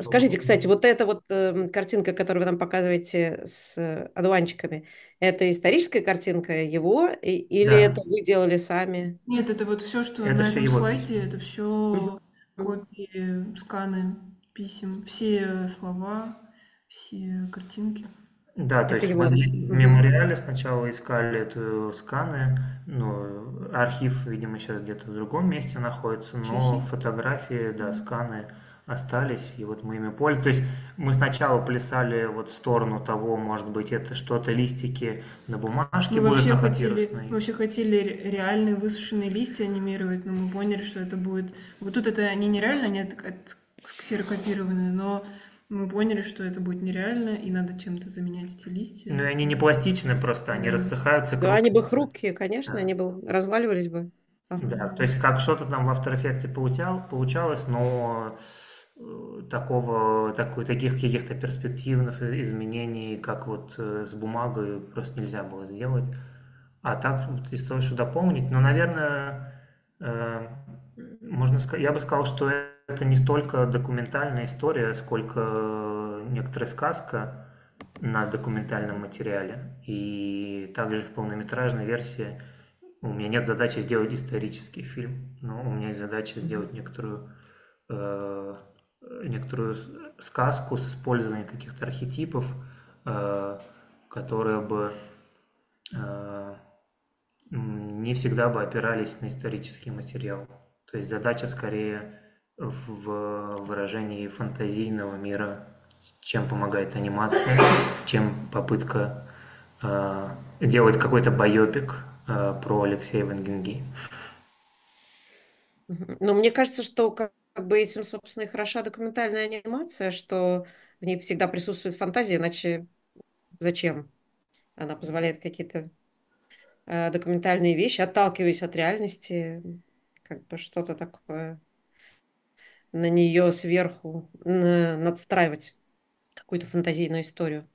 Скажите, кстати, вот эта вот э, картинка, которую вы нам показываете с одуванчиками, это историческая картинка его и, или да. это вы делали сами? Нет, это вот все, что это на этом слайде, это все копии, сканы писем, все слова, все картинки. Да, то Это есть его. мы в мемориале сначала искали эту сканы, ну, архив, видимо, сейчас где-то в другом месте находится, но Чехии. фотографии, да, сканы остались, и вот мы ими пользуемся. То есть мы сначала плясали вот в сторону того, может быть, это что-то листики на бумажке Мы будут вообще на хотели, мы вообще хотели ре- реальные высушенные листья анимировать, но мы поняли, что это будет... Вот тут это они нереально, они от, от- ксерокопированы, но мы поняли, что это будет нереально, и надо чем-то заменять эти листья. Ну, и они не пластичные просто, они Мгм. рассыхаются. Да, они бы хрупкие, конечно, Да. они бы разваливались бы. Да, то есть как что-то там в After Effects получал, получалось, но такого, такой, таких каких-то перспективных изменений, как вот э, с бумагой, просто нельзя было сделать. А так, вот, из того, что дополнить, ну, наверное, э, можно сказать, я бы сказал, что это не столько документальная история, сколько некоторая сказка на документальном материале. И также в полнометражной версии у меня нет задачи сделать исторический фильм, но у меня есть задача сделать некоторую, э, некоторую с- сказку с использованием каких-то архетипов, э, которые бы э, не всегда бы опирались на исторический материал. То есть задача скорее в выражении фантазийного мира, чем помогает анимация, чем попытка э, делать какой-то байопик э, про Алексея Вангенги. Мгм. Но мне кажется, что как как бы этим, собственно, и хороша документальная анимация, что в ней всегда присутствует фантазия, иначе зачем? Она позволяет какие-то э, документальные вещи, отталкиваясь от реальности, как бы что-то такое на нее сверху на- надстраивать какую-то фантазийную историю.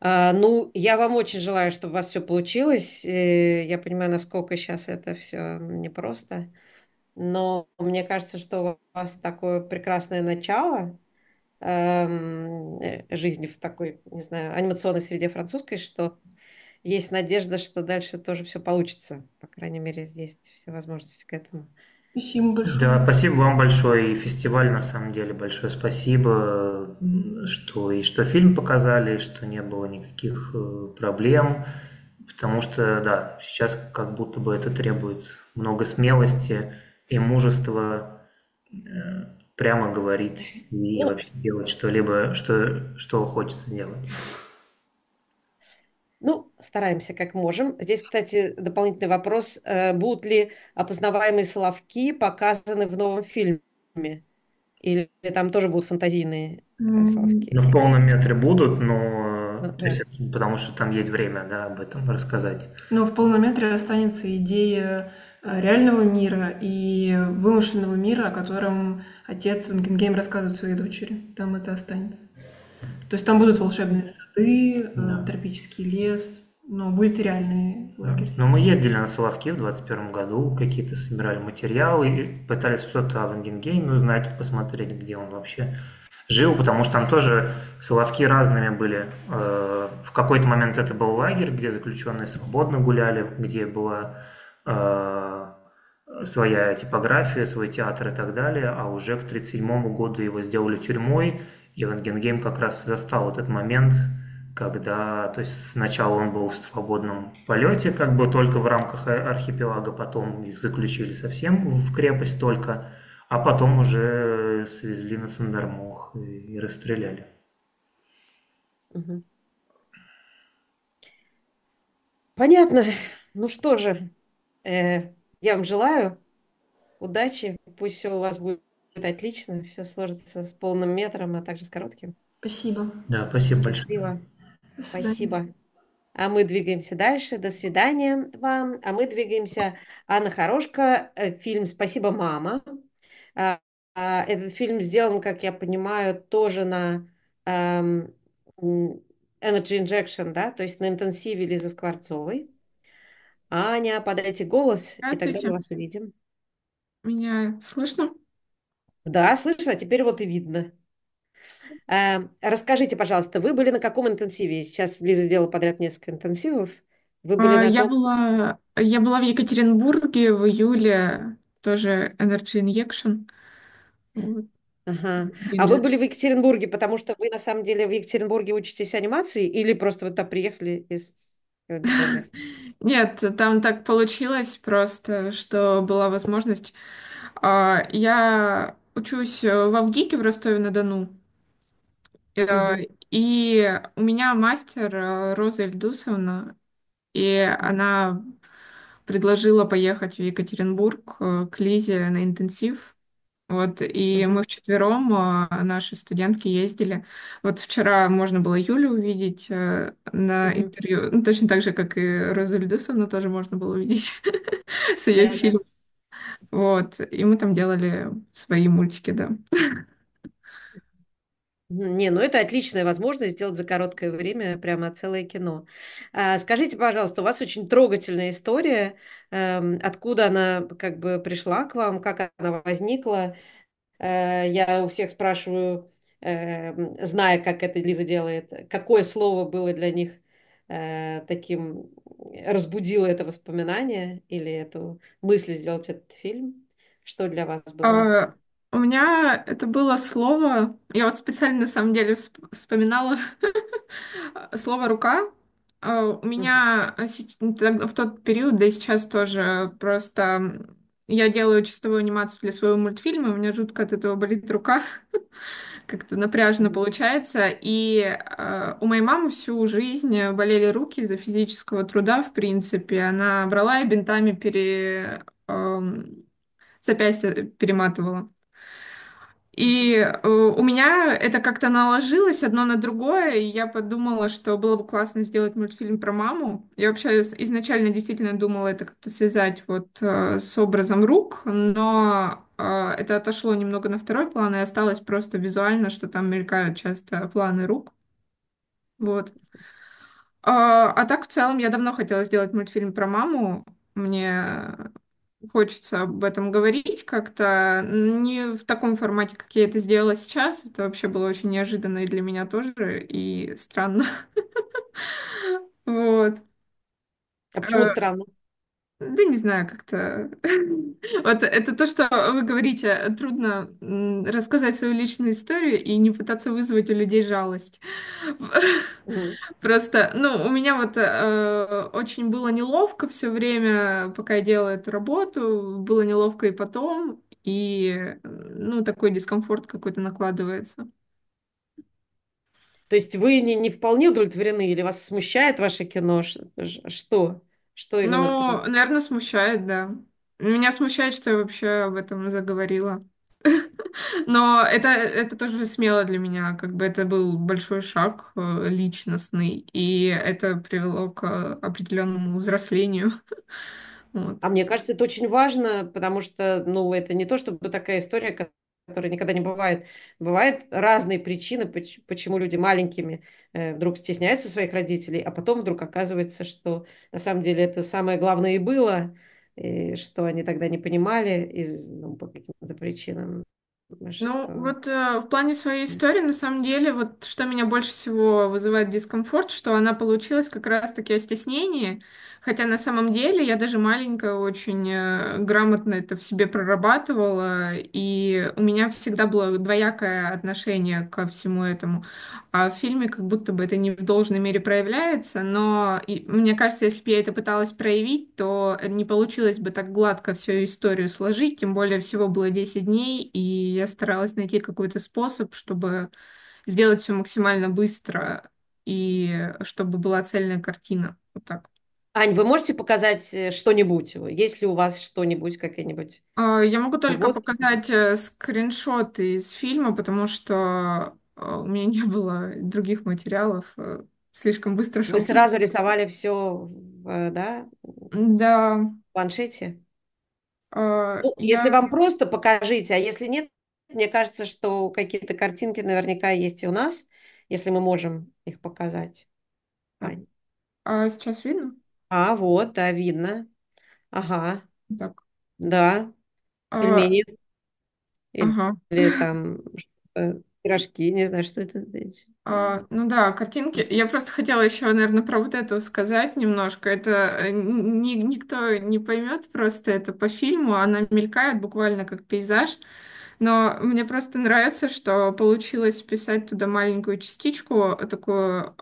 А, ну, я вам очень желаю, чтобы у вас все получилось. Э, Я понимаю, насколько сейчас это все непросто. Но мне кажется, что у вас такое прекрасное начало эм, э, жизни в такой, не знаю, анимационной среде французской, что есть надежда, что дальше тоже все получится. По крайней мере, есть все возможности к этому. Спасибо большое. Да, спасибо вам большое, и фестиваль, на самом деле, большое спасибо, что и что фильм показали, и что не было никаких э, проблем, потому что, да, сейчас как будто бы это требует много смелости и мужества э, прямо говорить и Ну, вообще делать что-либо, что, что хочется делать. Ну, стараемся как можем. Здесь, кстати, дополнительный вопрос. Э, Будут ли опознаваемые словки показаны в новом фильме? Или там тоже будут фантазийные М, словки? Ну, в полном метре будут, но, Ага. есть, потому что там есть время, да, об этом рассказать. Но в полном метре останется идея э, реального мира и вымышленного мира, о котором отец Вангенгейм рассказывает своей дочери. Там это останется. То есть там будут волшебные сады, э, Да. тропический лес, но будет реальный лагерь. Но мы ездили на Соловки в 2021 году, какие-то собирали материалы, и пытались что-то о Вангенгейме узнать, посмотреть, где он вообще жил, потому что там тоже Соловки разными были. Э, В какой-то момент это был лагерь, где заключенные свободно гуляли, где была э, своя типография, свой театр и так далее, а уже к 1937 году его сделали тюрьмой, и Вангенгейм как раз застал этот момент, когда, то есть сначала он был в свободном полете, как бы только в рамках архипелага, потом их заключили совсем в крепость только, а потом уже свезли на Сандармох и, расстреляли. Понятно. Ну что же, э, я вам желаю удачи. Пусть все у вас будет отлично, все сложится с полным метром, а также с коротким. Спасибо. Да, спасибо большое. Свидания. Спасибо. А мы двигаемся дальше. До свидания вам. А мы двигаемся. Анна Хорошка, э, фильм «Спасибо, мама». А, Этот фильм сделан, как я понимаю, тоже на эм, Energy Injection, да, то есть на интенсиве Лизы Скворцовой. Аня, подайте голос, и тогда мы вас увидим. Меня слышно? Да, слышно, а теперь вот и видно. Эм, Расскажите, пожалуйста, вы были на каком интенсиве? Сейчас Лиза делала подряд несколько интенсивов. Вы были А, на Я том? была, я была в Екатеринбурге в июле, тоже Energy Injection. Вот. Ага. А вы были в Екатеринбурге, потому что вы на самом деле в Екатеринбурге учитесь анимации или просто вот туда приехали из? Нет, там так получилось просто, что была возможность. А, Я учусь э, в Авгике в Ростове-на-Дону. Э. И у меня мастер э, Роза Ильдусовна, и она предложила поехать в Екатеринбург к Лизе на интенсив. Вот, и мы вчетвером, а, наши студентки, ездили. Вот вчера можно было Юлю увидеть э, на Мгм. интервью, ну, точно так же, как и Розу Ильдусовну тоже можно было увидеть с ее Да, да. фильмом. Вот, и мы там делали свои мультики, да. Не, ну это отличная возможность сделать за короткое время прямо целое кино. А, скажите, пожалуйста, у вас очень трогательная история. Эм, откуда она как бы пришла к вам, как она возникла? Э, я у всех спрашиваю, эм, зная, как это Лиза делает, какое слово было для них э, таким, э, разбудило это воспоминание или эту мысль сделать этот фильм? Что для вас было? У меня это было слово, я вот специально на самом деле всп- вспоминала слово «рука». А, У Мгм. меня сеч- тогда- в тот период, да и сейчас тоже, просто я делаю чистовую анимацию для своего мультфильма, у меня жутко от этого болит рука, как-то напряжно Мгм. получается. И э, у моей мамы всю жизнь болели руки из-за физического труда, в принципе. Она брала и бинтами пере, эм, запястье перематывала. И э, у меня это как-то наложилось одно на другое, и я подумала, что было бы классно сделать мультфильм про маму. Я вообще изначально действительно думала это как-то связать вот э, с образом рук, но э, это отошло немного на второй план, и осталось просто визуально, что там мелькают часто планы рук. Вот. А, а так, в целом, я давно хотела сделать мультфильм про маму. Мне хочется об этом говорить как-то не в таком формате, как я это сделала сейчас. Это вообще было очень неожиданно и для меня тоже, и странно. Вот. А почему Э, странно? Да не знаю, как-то... Вот это то, что вы говорите, трудно м, рассказать свою личную историю и не пытаться вызвать у людей жалость. Мгм. Просто, ну, у меня вот э, очень было неловко все время, пока я делала эту работу, было неловко и потом, и, ну, такой дискомфорт какой-то накладывается. То есть вы не, не вполне удовлетворены или вас смущает ваше кино? Ш- ш- Что? Что именно? Но, наверное, смущает, да. Меня смущает, что я вообще об этом заговорила. Но это, это тоже смело для меня, как бы это был большой шаг э, личностный, и это привело к э, определенному взрослению. Вот. А мне кажется, это очень важно, потому что, ну, это не то, чтобы такая история, которая никогда не бывает. Бывают разные причины, поч- почему люди маленькими э, вдруг стесняются своих родителей, а потом вдруг оказывается, что на самом деле это самое главное и было, и что они тогда не понимали из, ну, по каким-то причинам, Ну, что... вот э, в плане своей истории, на самом деле, вот что меня больше всего вызывает дискомфорт, что она получилась как раз-таки о стеснении, хотя на самом деле я даже маленькая очень э, грамотно это в себе прорабатывала, и у меня всегда было двоякое отношение ко всему этому. А в фильме как будто бы это не в должной мере проявляется, но и, мне кажется, если бы я это пыталась проявить, то не получилось бы так гладко всю историю сложить, тем более всего было 10 дней, и я старалась найти какой-то способ, чтобы сделать все максимально быстро и чтобы была цельная картина. Вот так. Ань, вы можете показать э, что-нибудь? Есть ли у вас что-нибудь, какие-нибудь? А, Я могу только Вот, показать э, скриншоты из фильма, потому что э, у меня не было других материалов. э, Слишком быстро вы шел фильм. сразу рисовали все, да, Да, в планшете? э, Ну, если я вам просто покажите, а если нет, мне кажется, что какие-то картинки наверняка есть и у нас, если мы можем их показать. Ань. а сейчас видно? А, вот, да, видно. Ага, Так. да, А, пельмени или, ага. там что-то, пирожки, не знаю, что это. А, ну да, картинки. Я просто хотела еще, наверное, про вот это сказать немножко. Это э, ни- никто не поймет просто это по фильму. Она мелькает буквально как пейзаж. Но мне просто нравится, что получилось вписать туда маленькую частичку, такую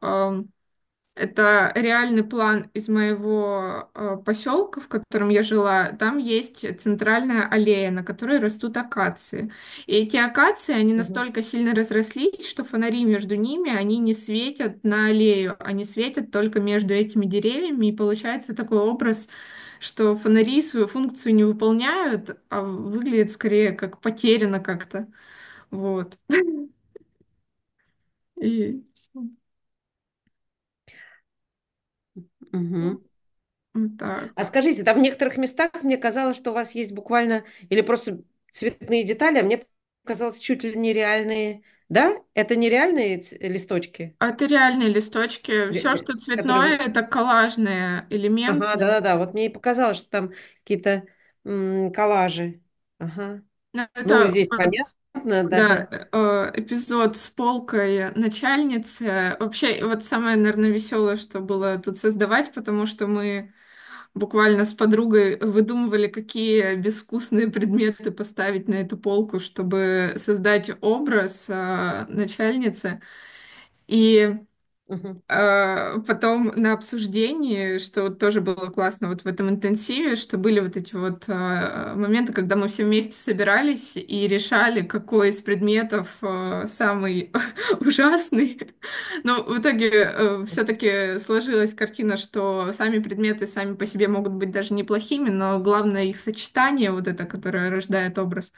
это реальный план из моего э, поселка, в котором я жила. Там есть центральная аллея, на которой растут акации. И эти акации, они настолько сильно разрослись, что фонари между ними, они не светят на аллею, они светят только между этими деревьями. И получается такой образ, что фонари свою функцию не выполняют, а выглядит скорее как потеряно как-то. Вот. И Мгм. Вот А так. скажите, там в некоторых местах мне казалось, что у вас есть буквально или просто цветные детали, а мне казалось чуть ли не реальные. Да? Это не реальные ц- листочки, А Это реальные листочки. Все, что которые цветное, вы... это коллажные Ага, элементы. да-да-да. Вот мне и показалось, что там какие-то коллажи. Ага. Ну, Это здесь вот, понятно, да, да. э, эпизод с полкой начальницы. Вообще, вот самое, наверное, веселое, что было тут создавать, потому что мы буквально с подругой выдумывали, какие безвкусные предметы поставить на эту полку, чтобы создать образ э, начальницы. И А, Потом на обсуждении, что тоже было классно вот в этом интенсиве, что были вот эти вот а, моменты, когда мы все вместе собирались и решали, какой из предметов а, самый ужасный. Но в итоге все-таки сложилась картина, что сами предметы сами по себе могут быть даже неплохими, но главное их сочетание, вот это, которое рождает образ.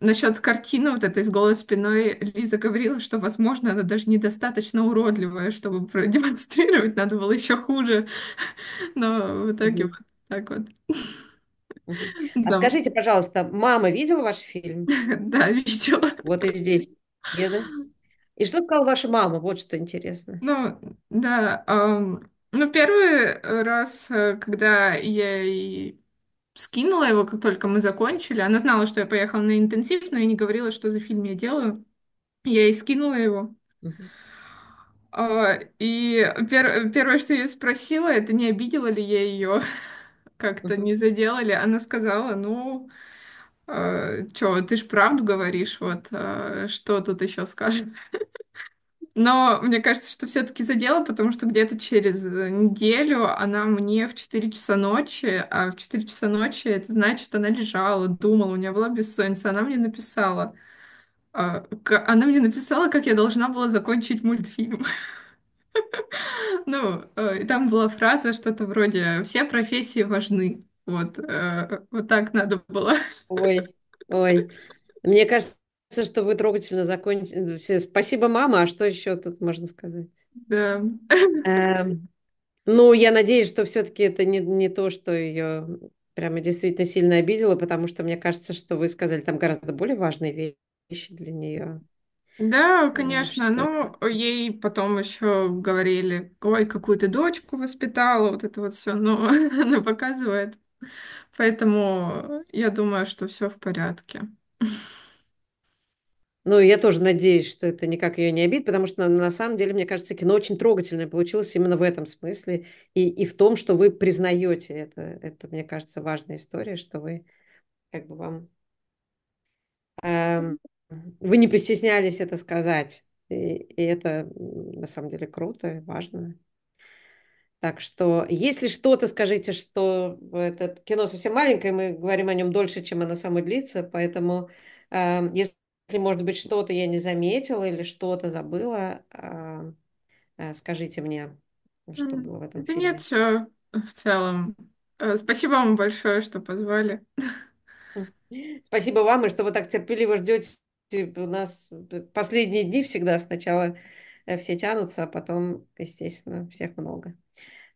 Насчет картины вот этой с голой спиной Лиза говорила, что, возможно, она даже недостаточно уродливая, чтобы продемонстрировать, надо было еще хуже. Но в итоге мгм, вот так вот. А Да, скажите, пожалуйста, мама видела ваш фильм? да, видела. Вот и здесь. Нет, да? И что сказала ваша мама? Вот что интересно. Ну, да. ам, ну, первый раз, э, когда я ей скинула его, как только мы закончили, она знала, что я поехала на интенсив, но я не говорила, что за фильм я делаю. Я ей скинула его. Мгм, И пер- первое, что я её спросила, это не обидела ли я ее, как-то мгм. не задела ли. Она сказала, ну, э, чё, ты ж правду говоришь, вот, э, что тут еще скажет. Но мне кажется, что все-таки задела, потому что где-то через неделю она мне в 4 часа ночи, а в 4 часа ночи это значит, она лежала, думала, у нее была бессонница, она мне написала, а, к- она мне написала, как я должна была закончить мультфильм. Ну, э, и там была фраза что-то вроде «все профессии важны». Вот, э, вот так надо было. Ой, ой. Мне кажется, что вы трогательно закончили. Все, Спасибо, мама. А что еще тут можно сказать? Да. Эм, ну, я надеюсь, что все-таки это не, не то, что ее прямо действительно сильно обидело, потому что мне кажется, что вы сказали там гораздо более важные вещи для нее. Да, конечно. Что... Ну, ей потом еще говорили, ой, какую ты дочку воспитала, вот это вот все. Но она показывает. Поэтому я думаю, что все в порядке. Ну, я тоже надеюсь, что это никак ее не обидит, потому что на, на самом деле, мне кажется, кино очень трогательное получилось именно в этом смысле и, и в том, что вы признаете это. Это, мне кажется, важная история, что вы как бы вам эм, вы не постеснялись это сказать. И, и это на самом деле круто и важно. Так что, если что-то, скажите, что это кино совсем маленькое, мы говорим о нем дольше, чем оно само длится, поэтому э, если, может быть, что-то я не заметила или что-то забыла, э, э, скажите мне, что было в этом Да нет, фильме. все в целом. Э, Спасибо вам большое, что позвали. Спасибо вам, и что вы так терпеливо ждете. У нас последние дни всегда сначала э, все тянутся, а потом, естественно, всех много.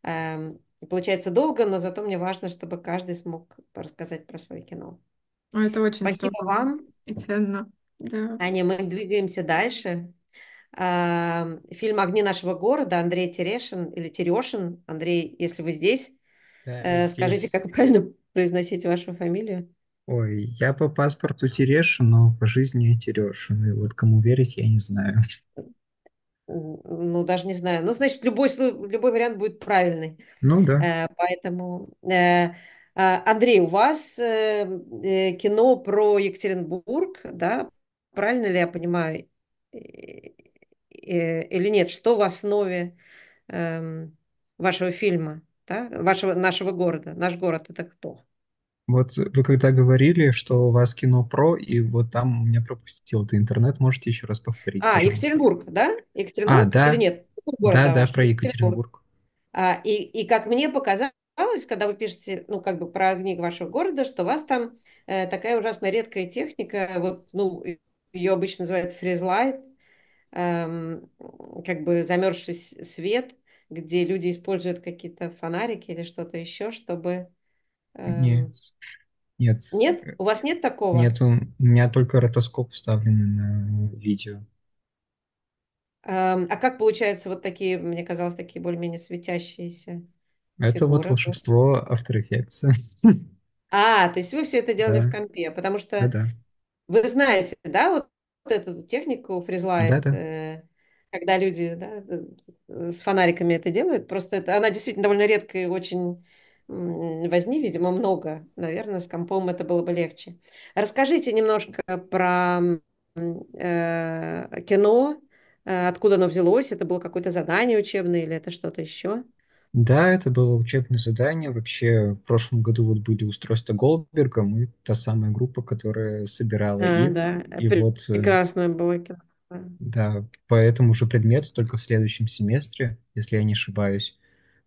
Эм, Получается долго, но зато мне важно, чтобы каждый смог рассказать про свое кино. Ой, Это очень Спасибо здорово вам. и ценно. Да. Аня, мы двигаемся дальше. Эм, Фильм «Огни нашего города» Андрей Терешин или Терешин. Андрей, если вы здесь, Да, э, скажите, здесь. как правильно произносить вашу фамилию. Ой, я по паспорту Терешин, но по жизни я Терешин. И вот кому верить, я не знаю. Ну, даже не знаю. Ну, значит, любой, любой вариант будет правильный. Ну да. Э, Поэтому э, А, Андрей, у вас э, кино про Екатеринбург, да? Правильно ли я понимаю? Или нет? Что в основе эм, вашего фильма, да? Вашего, нашего города? Наш город это кто? Вот вы когда говорили, что у вас кино про, и вот там у меня пропустил ты интернет, можете еще раз повторить, А, пожалуйста? Екатеринбург, да? А, Екатеринбург или да, нет? Какой город, да, да, про Екатеринбург. А, и, и как мне показалось, когда вы пишете, ну, как бы про огни вашего города, что у вас там э, такая ужасно редкая техника, вот, ну, ее обычно называют фризлайт, эм, как бы замерзший свет, где люди используют какие-то фонарики или что-то еще, чтобы... Нет, эм, нет, Нет? У вас нет такого? нет, у меня только ротоскоп вставленный на видео. Эм, а как получаются вот такие, мне казалось, такие более-менее светящиеся Это вот фигуры? волшебство After Effects. А, то есть вы все это делали в Да, компе, потому да, что да, вы знаете, да, вот эту технику да, фризлайт, да. э, когда люди, да, э, с фонариками это делают, просто это, она действительно довольно редкая и очень возни, видимо, много. Наверное, с компом это было бы легче. Расскажите немножко про э, кино, э, откуда оно взялось, это было какое-то задание учебное или это что-то еще? Да, это было учебное задание. Вообще, в прошлом году вот были устройства Голдберга, мы та самая группа, которая собирала А, их. да, И пр- вот, э, прекрасное было кино. да. да, по этому же предмету, только в следующем семестре, если я не ошибаюсь,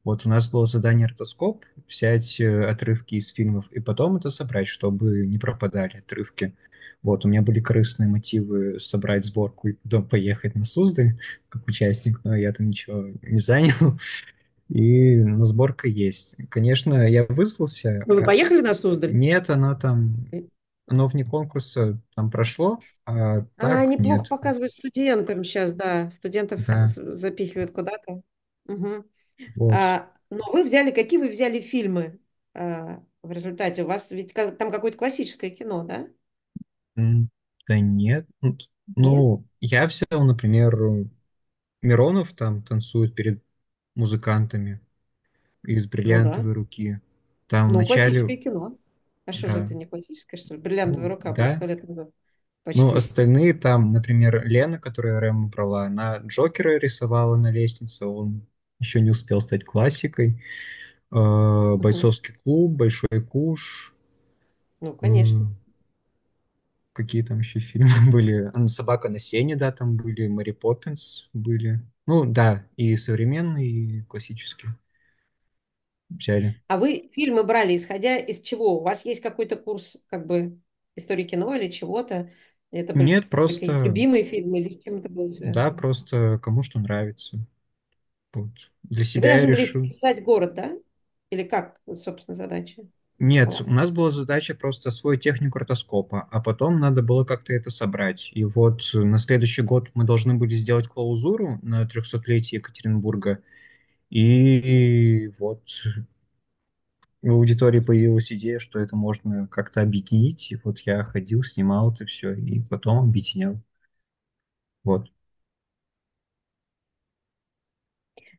вот у нас было задание ротоскоп, взять э, отрывки из фильмов и потом это собрать, чтобы не пропадали отрывки. Вот, у меня были корыстные мотивы собрать сборку и потом поехать на Суздаль как участник, но я там ничего не занял. И ну, сборка есть. Конечно, я вызвался. Вы а, поехали на Суздаль? Нет, оно там, оно вне конкурса там прошло, а А, так неплохо нет. показывают студентам сейчас, да. Студентов Да, запихивают куда-то. Мгм. Вот. А, но вы взяли, какие вы взяли фильмы а, в результате? У вас ведь ка- там какое-то классическое кино, да? Да нет. Ну, т- Нет? ну, я взял, например, Миронов там танцует перед музыкантами из Ну да. «Бриллиантовой руки». Там Ну, начале, классическое кино. А что же да, это не классическое, что ли? «Бриллиантовая ну, рука» да. сто лет назад. Ну, Почти. остальные там, например, Лена, которая Рэма брала, она Джокера рисовала на лестнице, он еще не успел стать классикой. Э. Бойцовский клуб, Большой куш, Ну, конечно. какие там еще фильмы были? Собака на сене, да, там были, Мэри Поппинс были. Ну, да, и современные, и классические взяли. А вы фильмы брали, исходя из чего? У вас есть какой-то курс как бы истории кино или чего-то? Это были Нет, просто, любимые фильмы или с чем это было да, связано? просто кому что нравится. Вот. Для И вы себя я решил. писать город, да? Или как, собственно, задача Нет, у нас была задача просто освоить технику ротоскопа, а потом надо было как-то это собрать. И вот на следующий год мы должны были сделать клаузуру на 300-летие Екатеринбурга. И вот в аудитории появилась идея, что это можно как-то объединить. И вот я ходил, снимал это все, и потом объединял. Вот.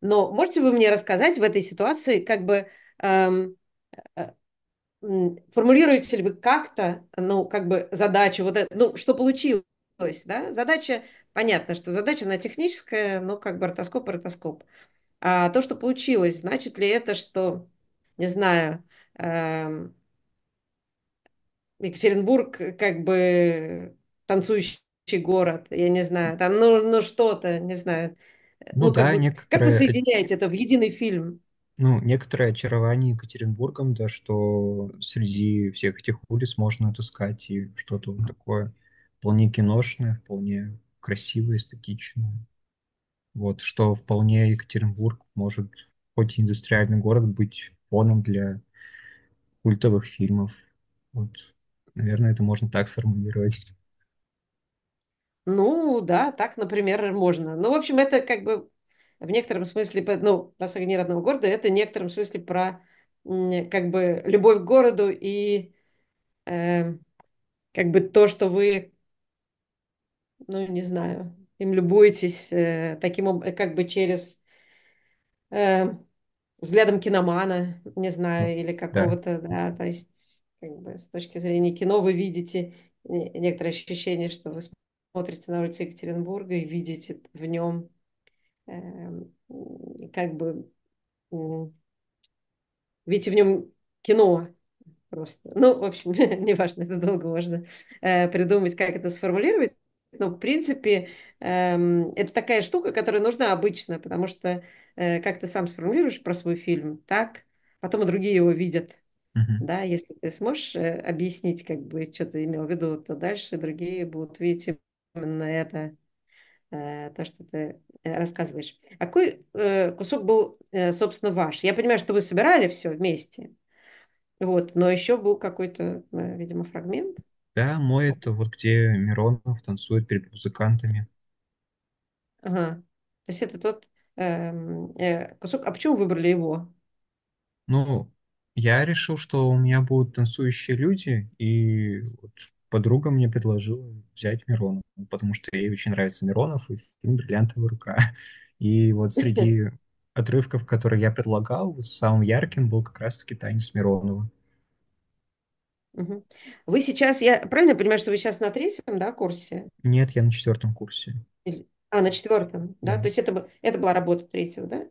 Но можете вы мне рассказать в этой ситуации, как бы эм, э, формулируете ли вы как-то, ну, как бы задачу, вот это, ну, что получилось, да? Задача, понятно, что задача она техническая, но как бы ротоскоп, ротоскоп. А то, что получилось, значит ли это, что, не знаю, эм, Екатеринбург э, как бы танцующий город, я не знаю, там, ну, ну что-то, не знаю. Э, Ну Ну, как да, бы, как вы некоторые соединяете это в единый фильм? Ну, некоторое очарование Екатеринбургом, да, что среди всех этих улиц можно отыскать и что-то вот такое вполне киношное, вполне красивое, эстетичное. Вот, что вполне Екатеринбург может, хоть и индустриальный город, быть фоном для культовых фильмов. Вот, наверное, это можно так сформулировать. Ну, да, так, например, можно. Ну, в общем, это как бы в некотором смысле, ну, про огни родного города, это в некотором смысле про как бы любовь к городу и э, как бы то, что вы, ну, не знаю, им любуетесь э, таким как бы через, э, взглядом киномана, не знаю, или какого-то, да, то есть как бы с точки зрения кино вы видите не- некоторое ощущение, что вы смотрите на улице Екатеринбурга и видите в нем эм, как бы м, видите в нем кино просто. Ну, в общем, неважно, это долго можно э, придумать, как это сформулировать. Но, в принципе, эм, это такая штука, которая нужна обычно, потому что, э, как ты сам сформулируешь про свой фильм, так потом и другие его видят. Мгм. Да, если ты сможешь э, объяснить, как бы, что ты имел в виду, то дальше другие будут видеть именно это, э, то, что ты э, рассказываешь. А какой э, кусок был, собственно, ваш? Я понимаю, что вы собирали все вместе, вот, но еще был какой-то, видимо, фрагмент. Да, мой это вот где Миронов танцует перед музыкантами. Ага. То есть это тот эм, э, кусок. А почему выбрали его? Ну, я решил, что у меня будут танцующие люди, и вот подруга мне предложила взять Миронова, потому что ей очень нравится Миронов и фильм «Бриллиантовая рука». И вот среди отрывков, которые я предлагал, вот самым ярким был как раз-таки «Танец Миронова». Вы сейчас, я правильно понимаю, что вы сейчас на третьем, да, курсе? Нет, я на четвертом курсе. А, на четвертом, да? Да. То есть это, это была работа третьего, да?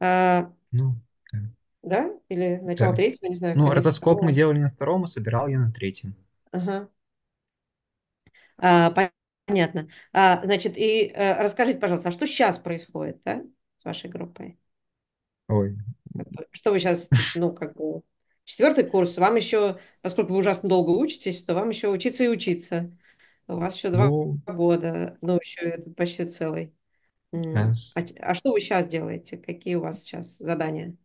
А, Ну, да. да? Или начало Да. третьего, не знаю, Ну, ротоскоп мы делали на втором, а собирал я на третьем. Ага. А, понятно. А, значит, и э, расскажите, пожалуйста, а что сейчас происходит, да, с вашей группой? Ой, Что вы сейчас, ну, как бы, четвертый курс, вам еще, поскольку вы ужасно долго учитесь, то вам еще учиться и учиться. У вас еще два ну, года, ну, еще этот почти целый. да. А, а что вы сейчас делаете? Какие у вас сейчас задания?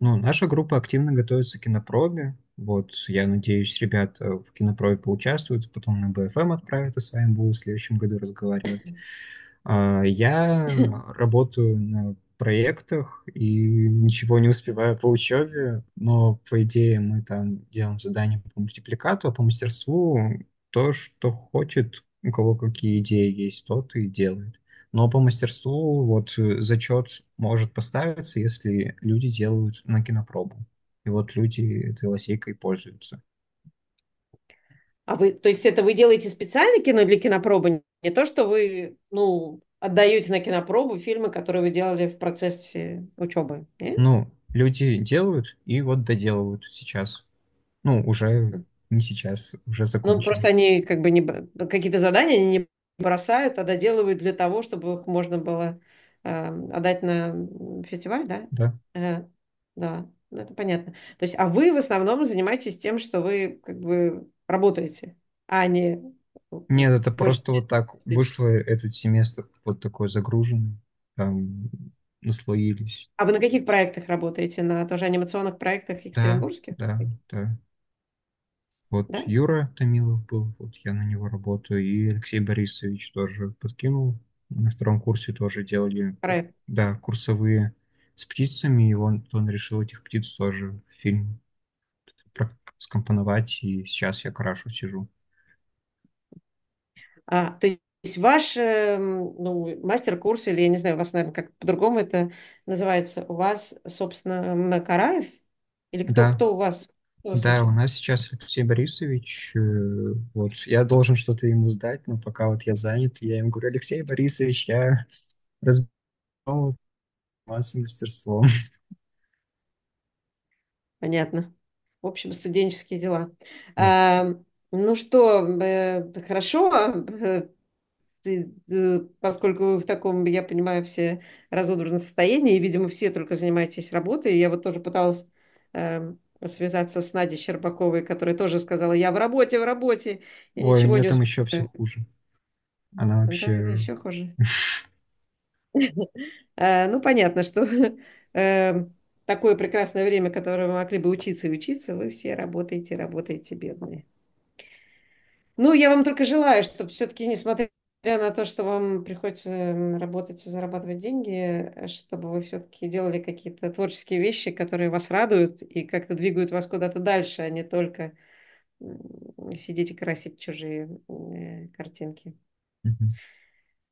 Ну, наша группа активно готовится к кинопробе. Вот, я надеюсь, ребята в кинопробе поучаствуют, потом на БФМ отправят, и с вами буду в следующем году разговаривать. А, Я работаю на проектах и ничего не успеваю по учебе, но, по идее, мы там делаем задания по мультипликату, а по мастерству то, что хочет, у кого какие идеи есть, тот и делает. Но по мастерству вот зачет может поставиться, если люди делают на кинопробу. И вот люди этой лазейкой пользуются. А вы, то есть это вы делаете специально кино для кинопробы? Не то, что вы, ну, отдаете на кинопробу фильмы, которые вы делали в процессе учебы, нет? Ну, люди делают и вот доделывают сейчас. Ну, уже не сейчас, уже Ну, просто закончили. они как бы не, какие-то задания они не бросают, а доделывают для того, чтобы их можно было отдать на фестиваль, да? Да. Э, да, ну, это понятно. То есть, а вы в основном занимаетесь тем, что вы как бы работаете, а не Нет, это больше... просто вот так вышло этот семестр вот такой загруженный. Там наслоились. А вы на каких проектах работаете? На тоже анимационных проектах Да, екатеринбургских? да, да. Вот Да? Юра Томилов был, вот я на него работаю, и Алексей Борисович тоже подкинул. На втором курсе тоже делали, да, курсовые с птицами, и он, он решил этих птиц тоже в фильм скомпоновать, и сейчас я крашу сижу. А, то есть ваш эм, ну, мастер-курс, или я не знаю, у вас, наверное, как по-другому это называется, у вас, собственно, Макараев? Или кто, Да, кто у вас? Да, у нас сейчас Алексей Борисович, э, вот, я должен что-то ему сдать, но пока вот я занят, я ему говорю, Алексей Борисович, я разбирал массовым мастерством. Понятно. В общем, студенческие дела. Да. А, ну что, э, хорошо, э, ты, э, поскольку вы в таком, я понимаю, все разодранном состоянии, и, видимо, все только занимаетесь работой. Я вот тоже пыталась связаться с Надей Щербаковой, которая тоже сказала, я в работе, в работе, и Ой, у ничего нее не там еще все хуже. Она Да, это вообще... еще хуже. Э, Ну, понятно, что эм, такое прекрасное время, которое вы могли бы учиться и учиться, вы все работаете, работаете, бедные. Ну, я вам только желаю, чтобы все-таки, несмотря на то, что вам приходится работать и зарабатывать деньги, э, чтобы вы все-таки делали какие-то творческие вещи, которые вас радуют и как-то двигают вас куда-то дальше, а не только сидеть и красить чужие э, картинки.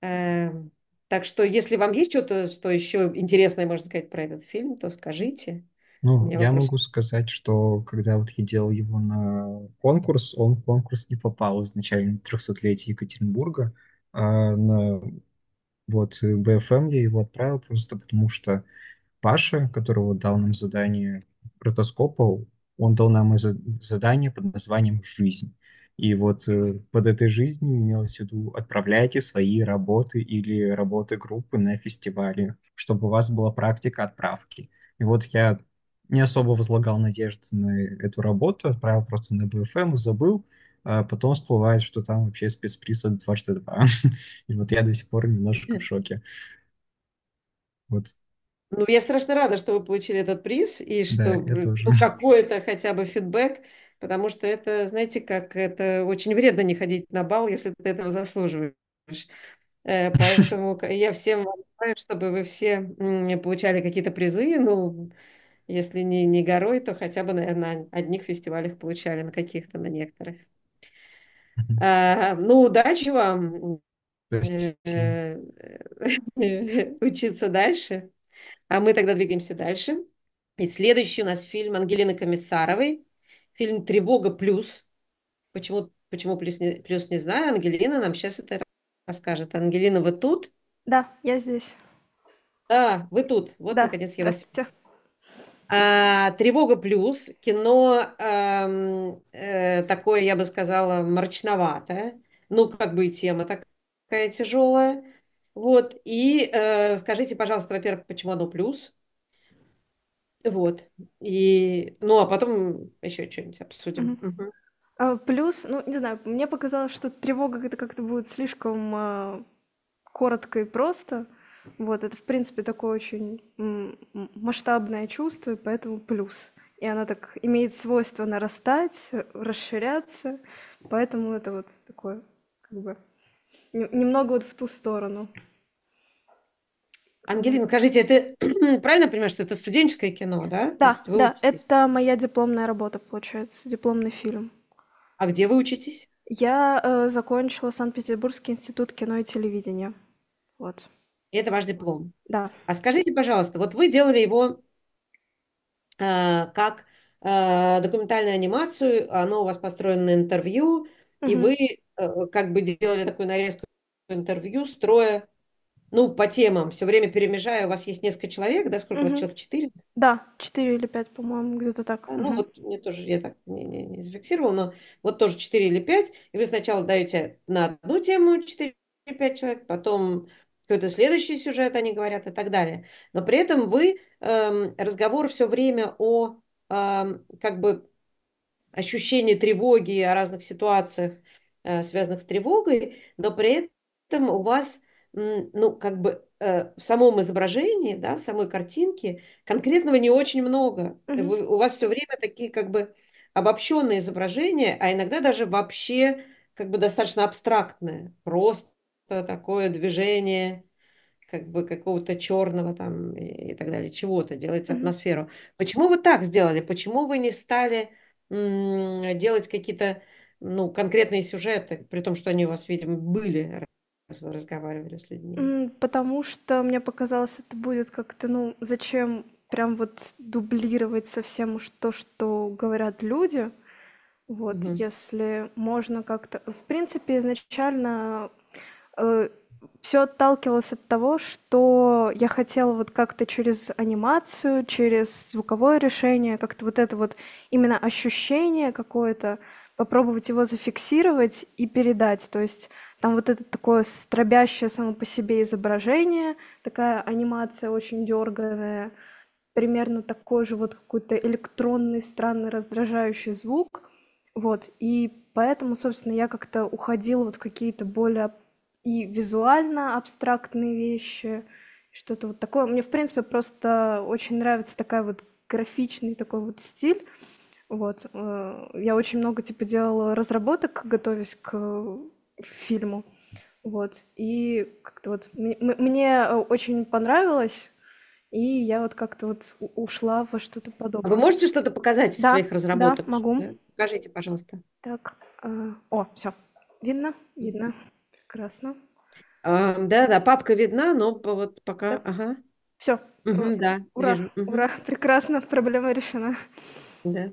Эм, Так что, если вам есть что-то, что еще интересное, можно сказать, про этот фильм, то скажите. Ну, я вопрос. могу сказать, что когда вот я делал его на конкурс, он в конкурс не попал изначально на 300-летие Екатеринбурга, а на вот э, БФМ я его отправил просто потому, что Паша, который вот дал нам задание протоскопа, он дал нам задание под названием «Жизнь». И вот э, под этой жизнью имелось в виду «Отправляйте свои работы или работы группы на фестивале, чтобы у вас была практика отправки». И вот я не особо возлагал надежды на эту работу, отправил просто на БФМ, забыл, а потом всплывает, что там вообще спецприз от дважды два. И вот я до сих пор немножко в шоке. Вот, Ну, я страшно рада, что вы получили этот приз, и да, что тоже. ну, какой-то хотя бы фидбэк, потому что это, знаете, как это очень вредно не ходить на бал, если ты этого заслуживаешь. Э, Поэтому я всем вам желаю, чтобы вы все получали какие-то призы, ну, если не, не горой, то хотя бы на, на одних фестивалях получали, на каких-то, на некоторых. А, ну, удачи вам э, э, учиться дальше. А мы тогда двигаемся дальше. И следующий у нас фильм Ангелины Комиссаровой. Фильм «Тревога плюс». Почему, почему плюс не, плюс не знаю. Ангелина нам сейчас это расскажет. Ангелина, вы тут? Да, я здесь. Да, вы тут. Вот, Да, наконец, я вас... А, «Тревога плюс». Кино э, такое, я бы сказала, мрачноватое. Ну, как бы и тема такая тяжелая. Вот. И э, скажите, пожалуйста, во-первых, почему оно плюс? Вот. И, ну, а потом еще что-нибудь обсудим. А, Плюс, ну, не знаю, мне показалось, что тревога это как-то будет слишком а, коротко и просто. Вот, это, в принципе, такое очень масштабное чувство, и поэтому плюс. И она так имеет свойство нарастать, расширяться, поэтому это вот такое, как бы, не- немного вот в ту сторону. Ангелина, скажите, это правильно понимаю, что это студенческое кино, да? Да, да, учитесь? это моя дипломная работа, получается, дипломный фильм. А где вы учитесь? Я э, закончила Санкт-Петербургский институт кино и телевидения. Вот, И это ваш диплом. да. А скажите, пожалуйста, вот вы делали его э, как э, документальную анимацию, оно у вас построено на интервью, и Мгм. вы э, как бы делали такую нарезку интервью, строя, ну, по темам, все время перемежая, у вас есть несколько человек, да, сколько у вас человек, четыре? Да, 4 или 5, по-моему, где-то так. А, Ну, Мгм. вот мне тоже, я так не, не- не зафиксировала, но вот тоже 4 или 5, и вы сначала даете на одну тему 4-5 человек, потом какой-то следующий сюжет они говорят и так далее. Но при этом вы, эм, разговор все время о, эм, как бы, ощущении тревоги, о разных ситуациях, э, связанных с тревогой, но при этом у вас, м, ну, как бы э, в самом изображении, да, в самой картинке конкретного не очень много. Мгм. Вы- у вас все время такие как бы обобщенные изображения, а иногда даже вообще как бы достаточно абстрактное, просто такое движение как бы какого-то черного там и, и так далее, чего-то, делать Мгм. атмосферу. Почему вы так сделали? Почему вы не стали делать какие-то ну, конкретные сюжеты, при том, что они у вас, видимо, были, раз вы разговаривали с людьми? Потому что мне показалось, это будет как-то, ну, зачем прям вот дублировать совсем уж то, что говорят люди. Вот, Мгм. если можно как-то... В принципе, изначально все отталкивалось от того, что я хотела вот как-то через анимацию, через звуковое решение, как-то вот это вот именно ощущение какое-то, попробовать его зафиксировать и передать. То есть там вот это такое стробящее само по себе изображение, такая анимация очень дерганая, примерно такой же вот какой-то электронный, странный, раздражающий звук. Вот, и поэтому, собственно, я как-то уходила вот в какие-то более и визуально абстрактные вещи, что-то вот такое. Мне, в принципе, просто очень нравится такая вот графичный такой вот стиль. Вот. э, Я очень много, типа, делала разработок, готовясь к э, фильму. Вот. И как-то вот мне э, очень понравилось, и я вот как-то вот ушла во что-то А вы подобное. можете что-то показать из Да, своих да, разработок? могу. Да? Покажите, пожалуйста. Так, о, все, видно, видно, прекрасно. А, да-да, папка видна, но вот пока, Да. ага. Все. Мгм, да, Ура, вижу. Ура, прекрасно, проблема решена. да.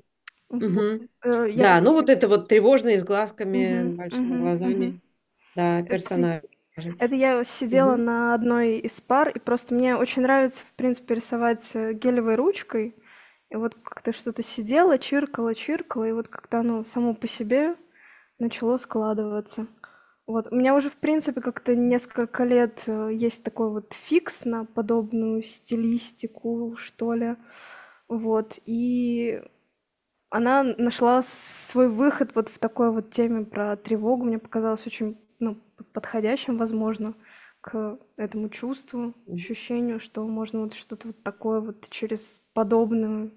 Э, Я... Да, ну вот это вот тревожные с глазками, Мгм, большими мгм, глазами, мгм. да, Это, персонажи. это я сидела Мгм. на одной из пар, и просто мне очень нравится, в принципе, рисовать э, гелевой ручкой. И вот как-то что-то сидела, чиркала, чиркала, и вот как-то оно само по себе начало складываться. Вот. У меня уже, в принципе, как-то несколько лет э, есть такой вот фикс на подобную стилистику, что ли. Вот. И она нашла свой выход вот в такой вот теме про тревогу. Мне показалось очень ну, подходящим, возможно, к этому чувству, ощущению, что можно вот что-то вот такое вот через подобную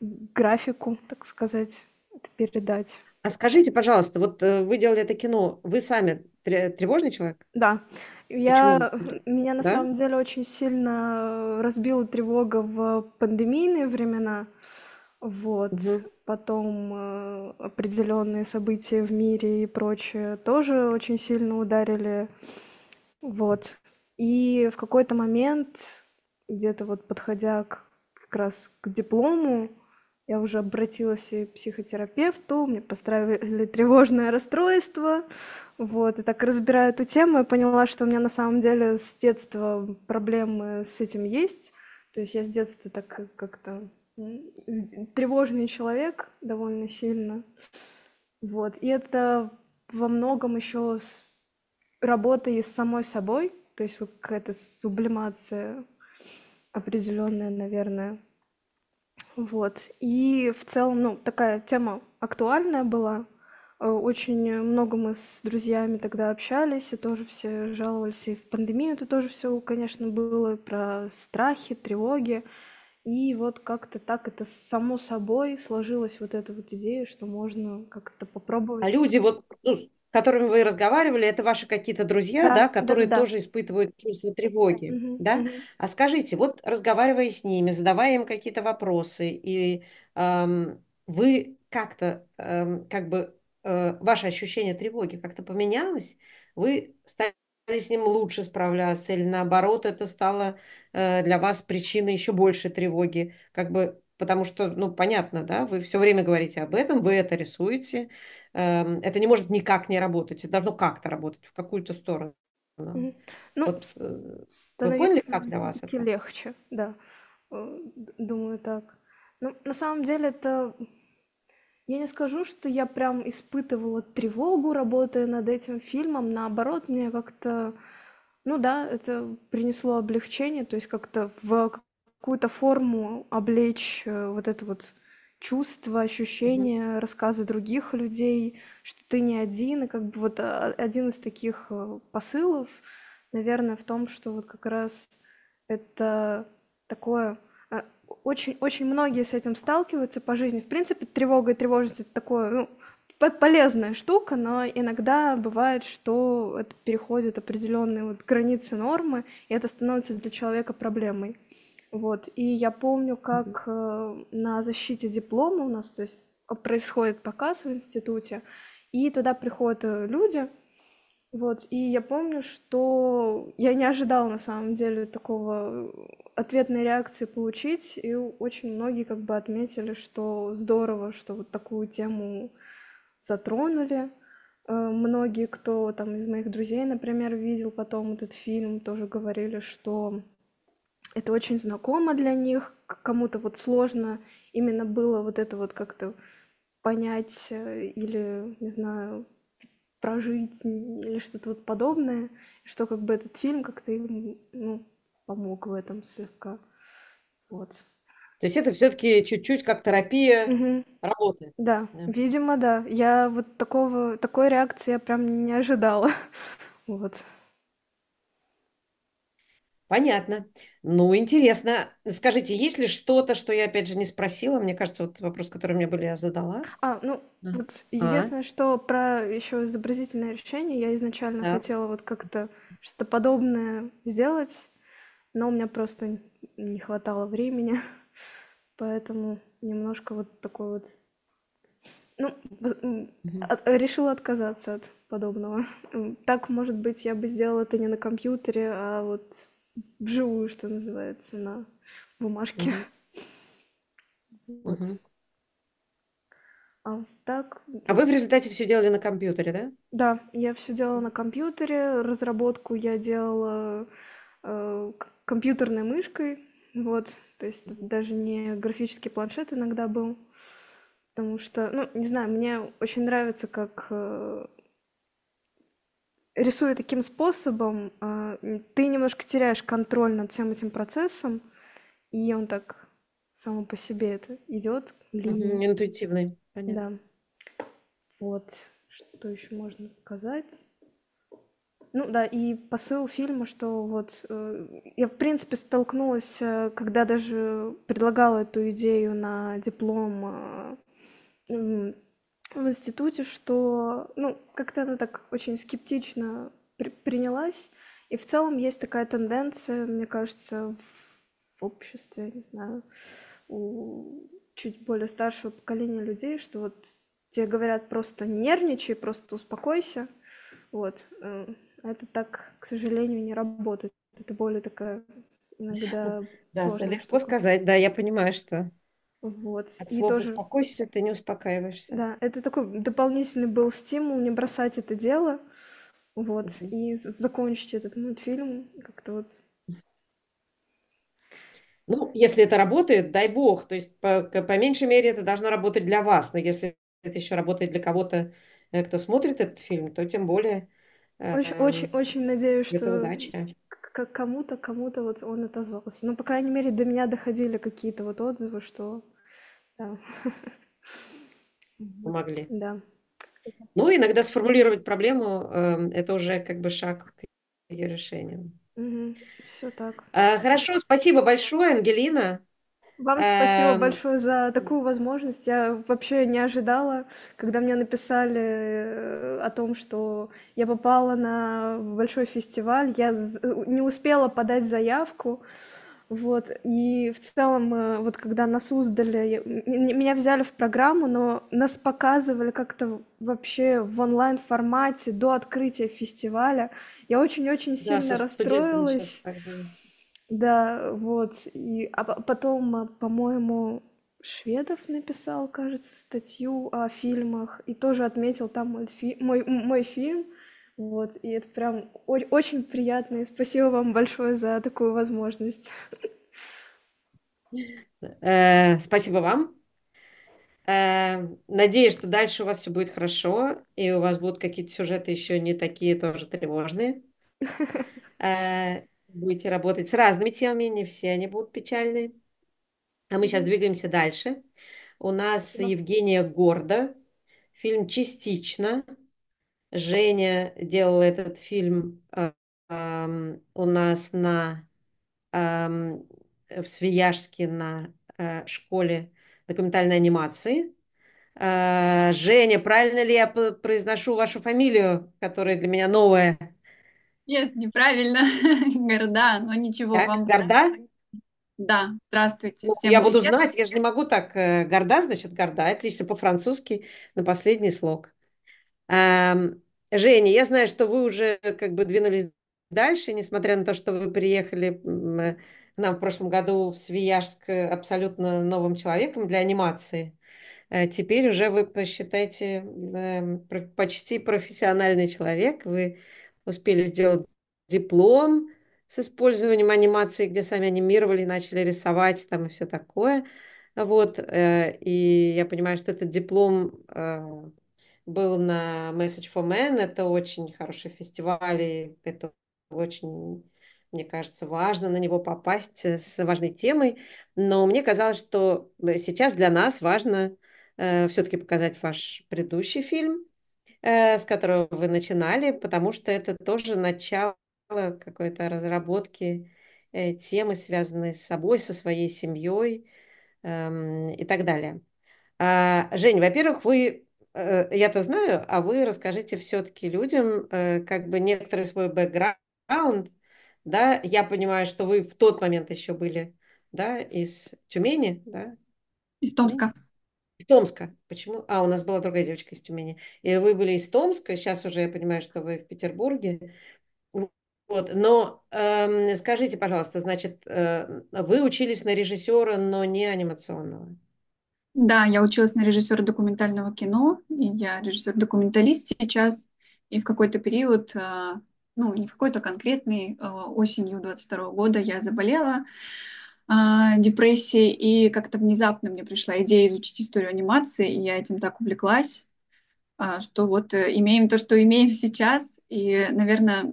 графику, так сказать, это передать. А скажите, пожалуйста, вот э, вы делали это кино, вы сами тре- тревожный человек? Да, я, Почему? меня на Да? самом деле очень сильно разбила тревога в пандемийные времена. Вот. Мгм. Потом э, определенные события в мире и прочее тоже очень сильно ударили. Вот. И в какой-то момент, где-то вот подходя к, как раз к диплому, я уже обратилась и к психотерапевту, мне поставили тревожное расстройство, вот, и так разбирая эту тему, я поняла, что у меня на самом деле с детства проблемы с этим есть, то есть я с детства так как- как-то тревожный человек довольно сильно, вот, и это во многом еще с работой с самой собой, то есть какая-то сублимация определенная, наверное, вот. И в целом, ну, такая тема актуальная была. Э, Очень много мы с друзьями тогда общались, и тоже все жаловались. И в пандемию это тоже все, конечно, было про страхи, тревоги. И вот как-то так это само собой сложилась вот эта вот идея, что можно как-то А попробовать. люди, вот, ну, которыми вы разговаривали, это ваши какие-то друзья, Да, да, да, которые да. тоже испытывают чувство тревоги, Мгм, да? мгм. А скажите, вот разговаривая с ними, задавая им какие-то вопросы, и ам, вы как-то, ам, как бы, э, ваше ощущение тревоги как-то поменялось? Вы стали с ним лучше справляться, или наоборот, это стало э, для вас причиной еще большей тревоги? Как бы, потому что, ну, понятно, да, вы все время говорите об этом, вы это рисуете, Эм, это не может никак не работать, это должно как-то работать в какую-то сторону. Ну, Вот э, вы поняли, как для вас это? легче, да. Э, Думаю так. Ну, на самом деле это... Я не скажу, что я прям испытывала тревогу, работая над этим фильмом. Наоборот, мне как-то... Ну да, это принесло облегчение, то есть как-то в какую-то форму облечь э, вот это вот чувство, Мгм. ощущение, рассказы других людей, что ты не один, и как бы вот а, один из таких э, посылов, наверное, в том, что вот как раз это такое... а, Очень, очень многие с этим сталкиваются по жизни. В принципе, тревога и тревожность это такое, ну, по- полезная штука, но иногда бывает, что это переходит определенные вот границы нормы, и это становится для человека проблемой. Вот. И я помню, как э, на защите диплома у нас то есть, происходит показ в институте, и туда приходят э, люди, вот, и я помню, что я не ожидала на самом деле такого э, ответной реакции получить, и очень многие как бы отметили, что здорово, что вот такую тему затронули. Э, Многие, кто там из моих друзей, например, видел потом этот фильм, тоже говорили, что это очень знакомо для них, кому-то вот сложно именно было вот это вот как-то понять э, или, не знаю, прожить или что-то вот подобное, что как бы этот фильм как-то им, ну, помог в этом слегка. Вот. То есть это все-таки чуть-чуть как терапия Мгм. работает. Да, да? видимо, да. Я вот такого, такой реакции я прям не ожидала. Вот. Понятно. Ну, интересно. Скажите, есть ли что-то, что я опять же не спросила? Мне кажется, вот вопрос, который мне были, я задала. А, ну, А, вот а, единственное, что про еще изобразительное решение, я изначально так. хотела вот как-то что-то подобное сделать, но у меня просто не хватало времени, поэтому немножко вот такой вот Ну, решила отказаться от подобного. Так, может быть, я бы сделала это не на компьютере, а вот вживую, что называется, на бумажке. Вот. А так... А вы в результате все делали на компьютере, да? Да, я все делала на компьютере. Разработку я делала э, компьютерной мышкой. Вот, то есть даже не графический планшет иногда был. Потому что, ну, не знаю, мне очень нравится, как э, рисуя таким способом, э, ты немножко теряешь контроль над всем этим процессом, и он так само по себе это идет. Угу, интуитивный. Понятно. Да. Вот. Что еще можно сказать? Ну да, и посыл фильма, что вот э, я в принципе столкнулась, э, когда даже предлагала эту идею на диплом э, в институте, что ну как-то она так очень скептично при принялась, и в целом есть такая тенденция, мне кажется, в, обществе, не знаю, у чуть более старшего поколения людей, что вот тебе говорят просто нервничай, просто успокойся. Вот. Э, это так, к сожалению, не работает. Это более такая иногда Да, легко штука. сказать, да, я понимаю, что вот. От и тоже успокойся, ты не успокаиваешься. Да, это такой дополнительный был стимул не бросать это дело, вот, mm-hmm. и закончить этот мультфильм как-то вот ну, если это работает, дай бог. То есть, по, по меньшей мере, это должно работать для вас. Но если это еще работает для кого-то, э, кто смотрит этот фильм, то тем более... Очень, э, очень, очень надеюсь, что удача. кому-то, кому-то вот он отозвался. Ну, по крайней мере, до меня доходили какие-то вот отзывы, что... Да. Помогли. Да. Ну, иногда сформулировать проблему э, это уже как бы шаг к ее решению. Угу. Все так. А, хорошо, спасибо большое, Ангелина. Вам спасибо эм... большое за такую возможность. Я вообще не ожидала, когда мне написали э, о том, что я попала на большой фестиваль. Я не успела подать заявку. Вот, и в целом, э, вот когда нас уздали, меня взяли в программу, но нас показывали как-то вообще в онлайн-формате до открытия фестиваля. Я очень-очень сильно да, расстроилась. Да, вот. И, а потом, а, по-моему, Шведов написал, кажется, статью о фильмах и тоже отметил там мой, фи- мой, мой фильм. Вот, и это прям очень приятно, и спасибо вам большое за такую возможность. Э, спасибо вам. Э, надеюсь, что дальше у вас все будет хорошо, и у вас будут какие-то сюжеты еще не такие тоже тревожные. Э, будете работать с разными темами, не все они будут печальные. А мы сейчас двигаемся дальше. У нас Евгения Горда, фильм «Частично», Женя делала этот фильм э, э, у нас на, э, в Свияжске на э, школе документальной анимации. Э, Женя, правильно ли я произношу вашу фамилию, которая для меня новая? Нет, неправильно. Горда, но ничего как? вам. Горда? Да, здравствуйте. Ну, Всем я привет. буду знать, я же не могу так. Э, горда, значит, горда. Отлично, по-французски на последний слог. Женя, я знаю, что вы уже как бы двинулись дальше, несмотря на то, что вы приехали к нам в прошлом году в Свияжск абсолютно новым человеком для анимации. Э, теперь уже вы посчитаете эм, почти профессиональный человек. Вы успели сделать диплом с использованием анимации, где сами анимировали, начали рисовать там и все такое. Вот, э, и я понимаю, что этот диплом э, был на Message for Men. Это очень хороший фестиваль, и это очень, мне кажется, важно на него попасть с важной темой. Но мне казалось, что сейчас для нас важно э, все-таки показать ваш предыдущий фильм, э, с которого вы начинали, потому что это тоже начало какой-то разработки э, темы, связанной с собой, со своей семьей э, и так далее. А, Жень, во-первых, вы Э, я-то знаю, а вы расскажите все-таки людям э, как бы некоторый свой бэкграунд, да, я понимаю, что вы в тот момент еще были, да, из Тюмени, да? Из Томска. Из Томска. Почему? А, у нас была другая девочка из Тюмени. И вы были из Томска, сейчас уже я понимаю, что вы в Петербурге. Вот, но эм, скажите, пожалуйста, значит, э, вы учились на режиссера, но не анимационного? Да, я училась на режиссера документального кино, и я режиссер-документалист сейчас. И в какой-то период, э, ну, не в какой-то конкретный, э, осенью 22 года я заболела э, депрессией, и как-то внезапно мне пришла идея изучить историю анимации, и я этим так увлеклась, э, что вот э, имеем то, что имеем сейчас, и, наверное,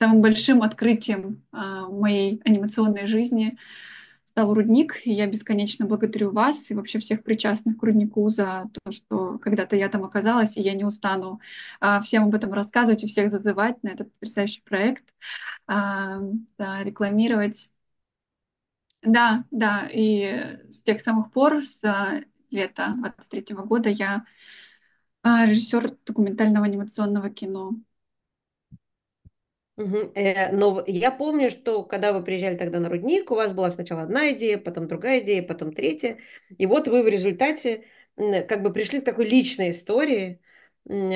самым большим открытием а, моей анимационной жизни стал рудник, и я бесконечно благодарю вас и вообще всех причастных к руднику за то, что когда-то я там оказалась, и я не устану а, всем об этом рассказывать и всех зазывать на этот потрясающий проект, а, рекламировать. Да, да, и с тех самых пор, с лета 23 года я режиссер документального анимационного кино. Э, но я помню, что когда вы приезжали тогда на рудник, у вас была сначала одна идея, потом другая идея, потом третья. И вот вы в результате как бы пришли к такой личной истории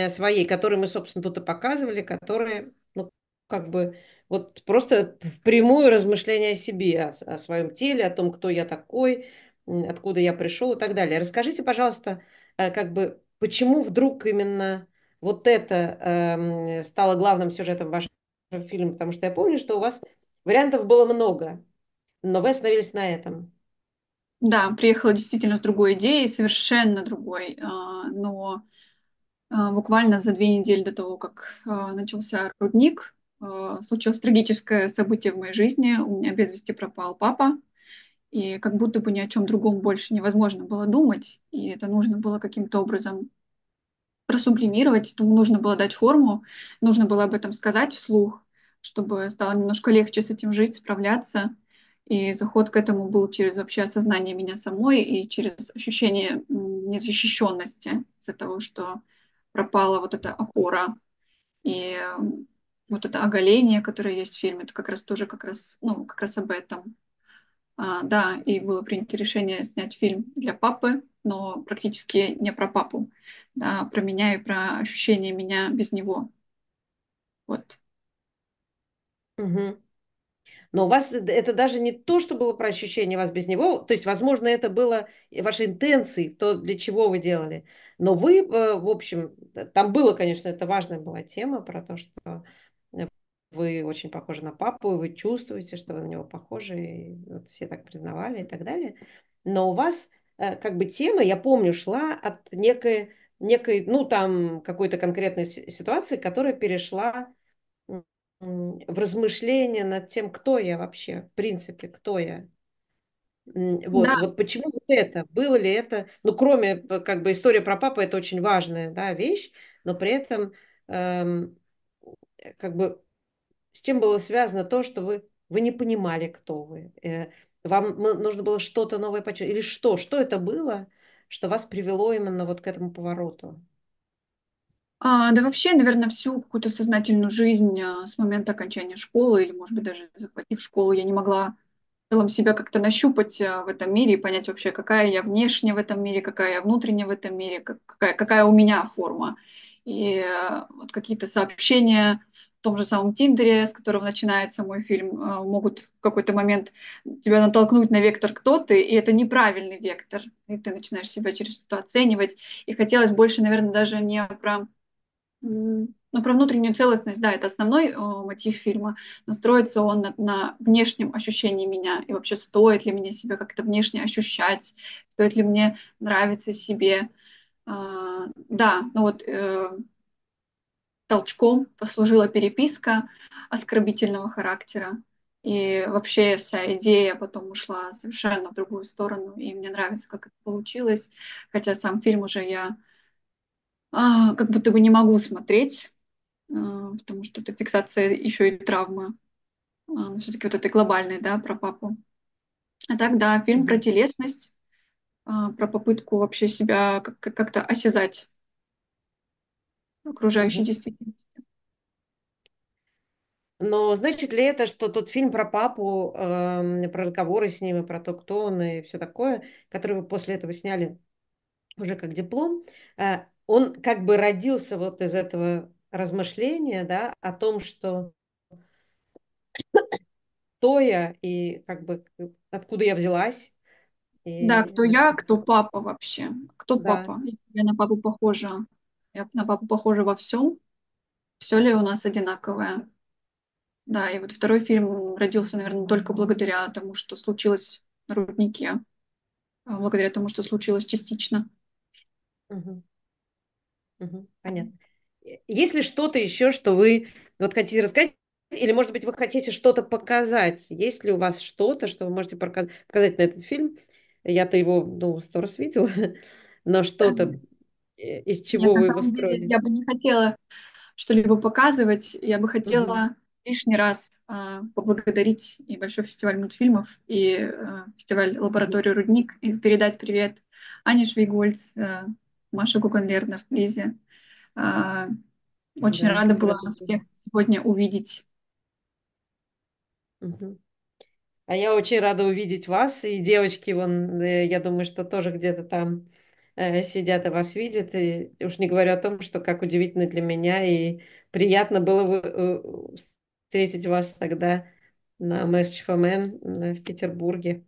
своей, которую мы, собственно, тут и показывали, которая, ну, как бы, вот просто в прямую размышление о себе, о, о своем теле, о том, кто я такой, откуда я пришел и так далее. Расскажите, пожалуйста, э, как бы, почему вдруг именно вот это э, стало главным сюжетом вашей фильм, потому что я помню, что у вас вариантов было много, но вы остановились на этом. Да, приехала действительно с другой идеей, совершенно другой, а, но а, буквально за две недели до того, как а, начался рудник, случилось трагическое событие в моей жизни. У меня без вести пропал папа, и как будто бы ни о чем другом больше невозможно было думать, и это нужно было каким-то образом просублимировать, этому нужно было дать форму, нужно было об этом сказать вслух, чтобы стало немножко легче с этим жить, справляться. И заход к этому был через вообще осознание меня самой и через ощущение незащищенности из-за того, что пропала вот эта опора. И вот это оголение, которое есть в фильме, это как раз тоже как раз, ну, как раз об этом. А, да, и было принято решение снять фильм для папы, но практически не про папу, да, про меня и про ощущение меня без него. Вот. Угу. Но у вас это даже не то, что было про ощущение вас без него, то есть, возможно, это было вашей интенцией, то, для чего вы делали. Но вы, э, в общем, там было, конечно, это важная была тема про то, что вы очень похожи на папу, и вы чувствуете, что вы на него похожи, и вот все так признавали и так далее. Но у вас Э, как бы тема, я помню, шла от некой, некой ну, там, какой-то конкретной ситуации, которая перешла в размышления над тем, кто я вообще, в принципе, кто я. Вот, да. вот почему вот это, было ли это, ну, кроме, как бы, история про папу, это очень важная, да, вещь, но при этом, эм, как бы, с чем было связано то, что вы, вы не понимали, кто вы, э, вам нужно было что-то новое почувствовать? Или что? Что это было, что вас привело именно вот к этому повороту? А, да вообще, наверное, всю какую-то сознательную жизнь а, с момента окончания школы или, может быть, даже захватив школу, я не могла в целом себя как-то нащупать а, в этом мире и понять вообще, какая я внешне в этом мире, какая я внутренне в этом мире, какая, какая у меня форма. И а, вот какие-то сообщения том же самом Тиндере, с которого начинается мой фильм, э, могут в какой-то момент тебя натолкнуть на вектор кто ты, и это неправильный вектор, и ты начинаешь себя через это оценивать. И хотелось больше, наверное, даже не про ну, про внутреннюю целостность, да, это основной о, мотив фильма, но строится он на, на внешнем ощущении меня, и вообще стоит ли мне себя как-то внешне ощущать, стоит ли мне нравиться себе. А, да, ну вот э, толчком послужила переписка оскорбительного характера. И вообще вся идея потом ушла совершенно в другую сторону, и мне нравится, как это получилось. Хотя сам фильм уже я а, как будто бы не могу смотреть, а, потому что это фиксация еще и травмы. А, все-таки вот этой глобальной, да, про папу. А так, да, фильм про телесность, а, про попытку вообще себя как-то осязать окружающей действительности. Но значит ли это, что тот фильм про папу, э, про разговоры с ним, и про то, кто он и все такое, который вы после этого сняли, уже как диплом, э, он как бы родился вот из этого размышления, да, о том, что кто я и как бы откуда я взялась. И... Да, кто я, кто папа вообще. Кто Да. папа? Я на папу похожа. Я на папу похожа во всем. Все ли у нас одинаковое? Да, и вот второй фильм родился, наверное, только благодаря тому, что случилось на руднике, а благодаря тому, что случилось частично. Мгм. Мгм. Понятно. Есть ли что-то еще, что вы вот хотите рассказать? Или, может быть, вы хотите что-то показать? Есть ли у вас что-то, что вы можете показ- показать на этот фильм? Я-то его, ну, сто раз видела, но что-то, из Нет, чего на вы его самом деле строили? я бы не хотела что-либо показывать. Я бы хотела лишний раз а, поблагодарить и Большой фестиваль мультфильмов, и а, фестиваль. «Лабораторию Рудник», и передать привет Ане Швейгольц, а, Маше Гугенлернер, Лизе. А, очень Да, рада была поздравляю. всех сегодня увидеть. Мгм. А я очень рада увидеть вас, и девочки, вон, э, я думаю, что тоже где-то там э, сидят и вас видят, и уж не говорю о том, что как удивительно для меня, и приятно было бы, э, встретить вас тогда на МСЧФМН в Петербурге.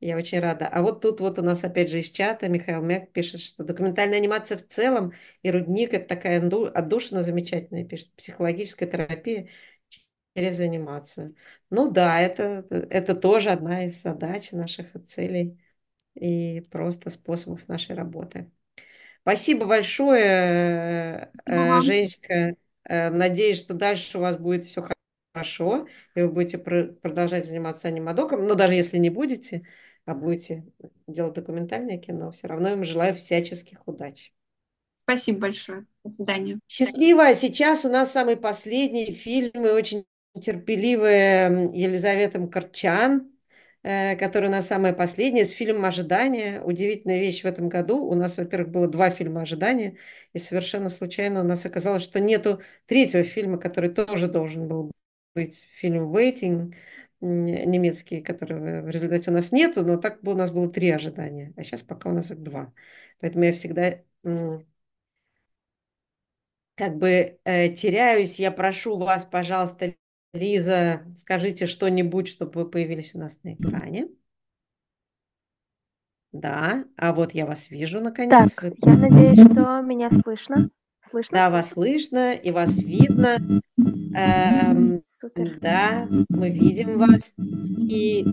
Я очень рада. А вот тут вот у нас опять же из чата Михаил Мяк пишет, что документальная анимация в целом и «Рудник» — это такая отдушина замечательная, пишет, психологическая терапия через анимацию. Ну да, это, это тоже одна из задач наших целей и просто способов нашей работы. Спасибо большое, Спасибо э. Женечка. Э, Надеюсь, что дальше у вас будет все хорошо, и вы будете про- продолжать заниматься анимадоком, но даже если не будете, а будете делать документальное кино, все равно им желаю всяческих удач. Спасибо большое. До свидания. Счастливо. А сейчас у нас самый последний фильм и очень терпеливая Елизавета Мкарчан, э, который у нас самая последняя, с фильмом «Ожидание». Удивительная вещь в этом году. У нас, во-первых, было два фильма «Ожидание», и совершенно случайно у нас оказалось, что нету третьего фильма, который тоже должен был быть фильм «Waiting», немецкий, которого в результате у нас нету, но так бы у нас было три ожидания, а сейчас пока у нас их два. Поэтому я всегда как бы э, теряюсь. Я прошу вас, пожалуйста, Лиза, скажите что-нибудь, чтобы вы появились у нас на экране. Да, а вот я вас вижу наконец. Так, Вы- я надеюсь, что меня слышно. Слышно? Да, вас слышно и вас видно. Эм, Супер. да, мы видим вас. И,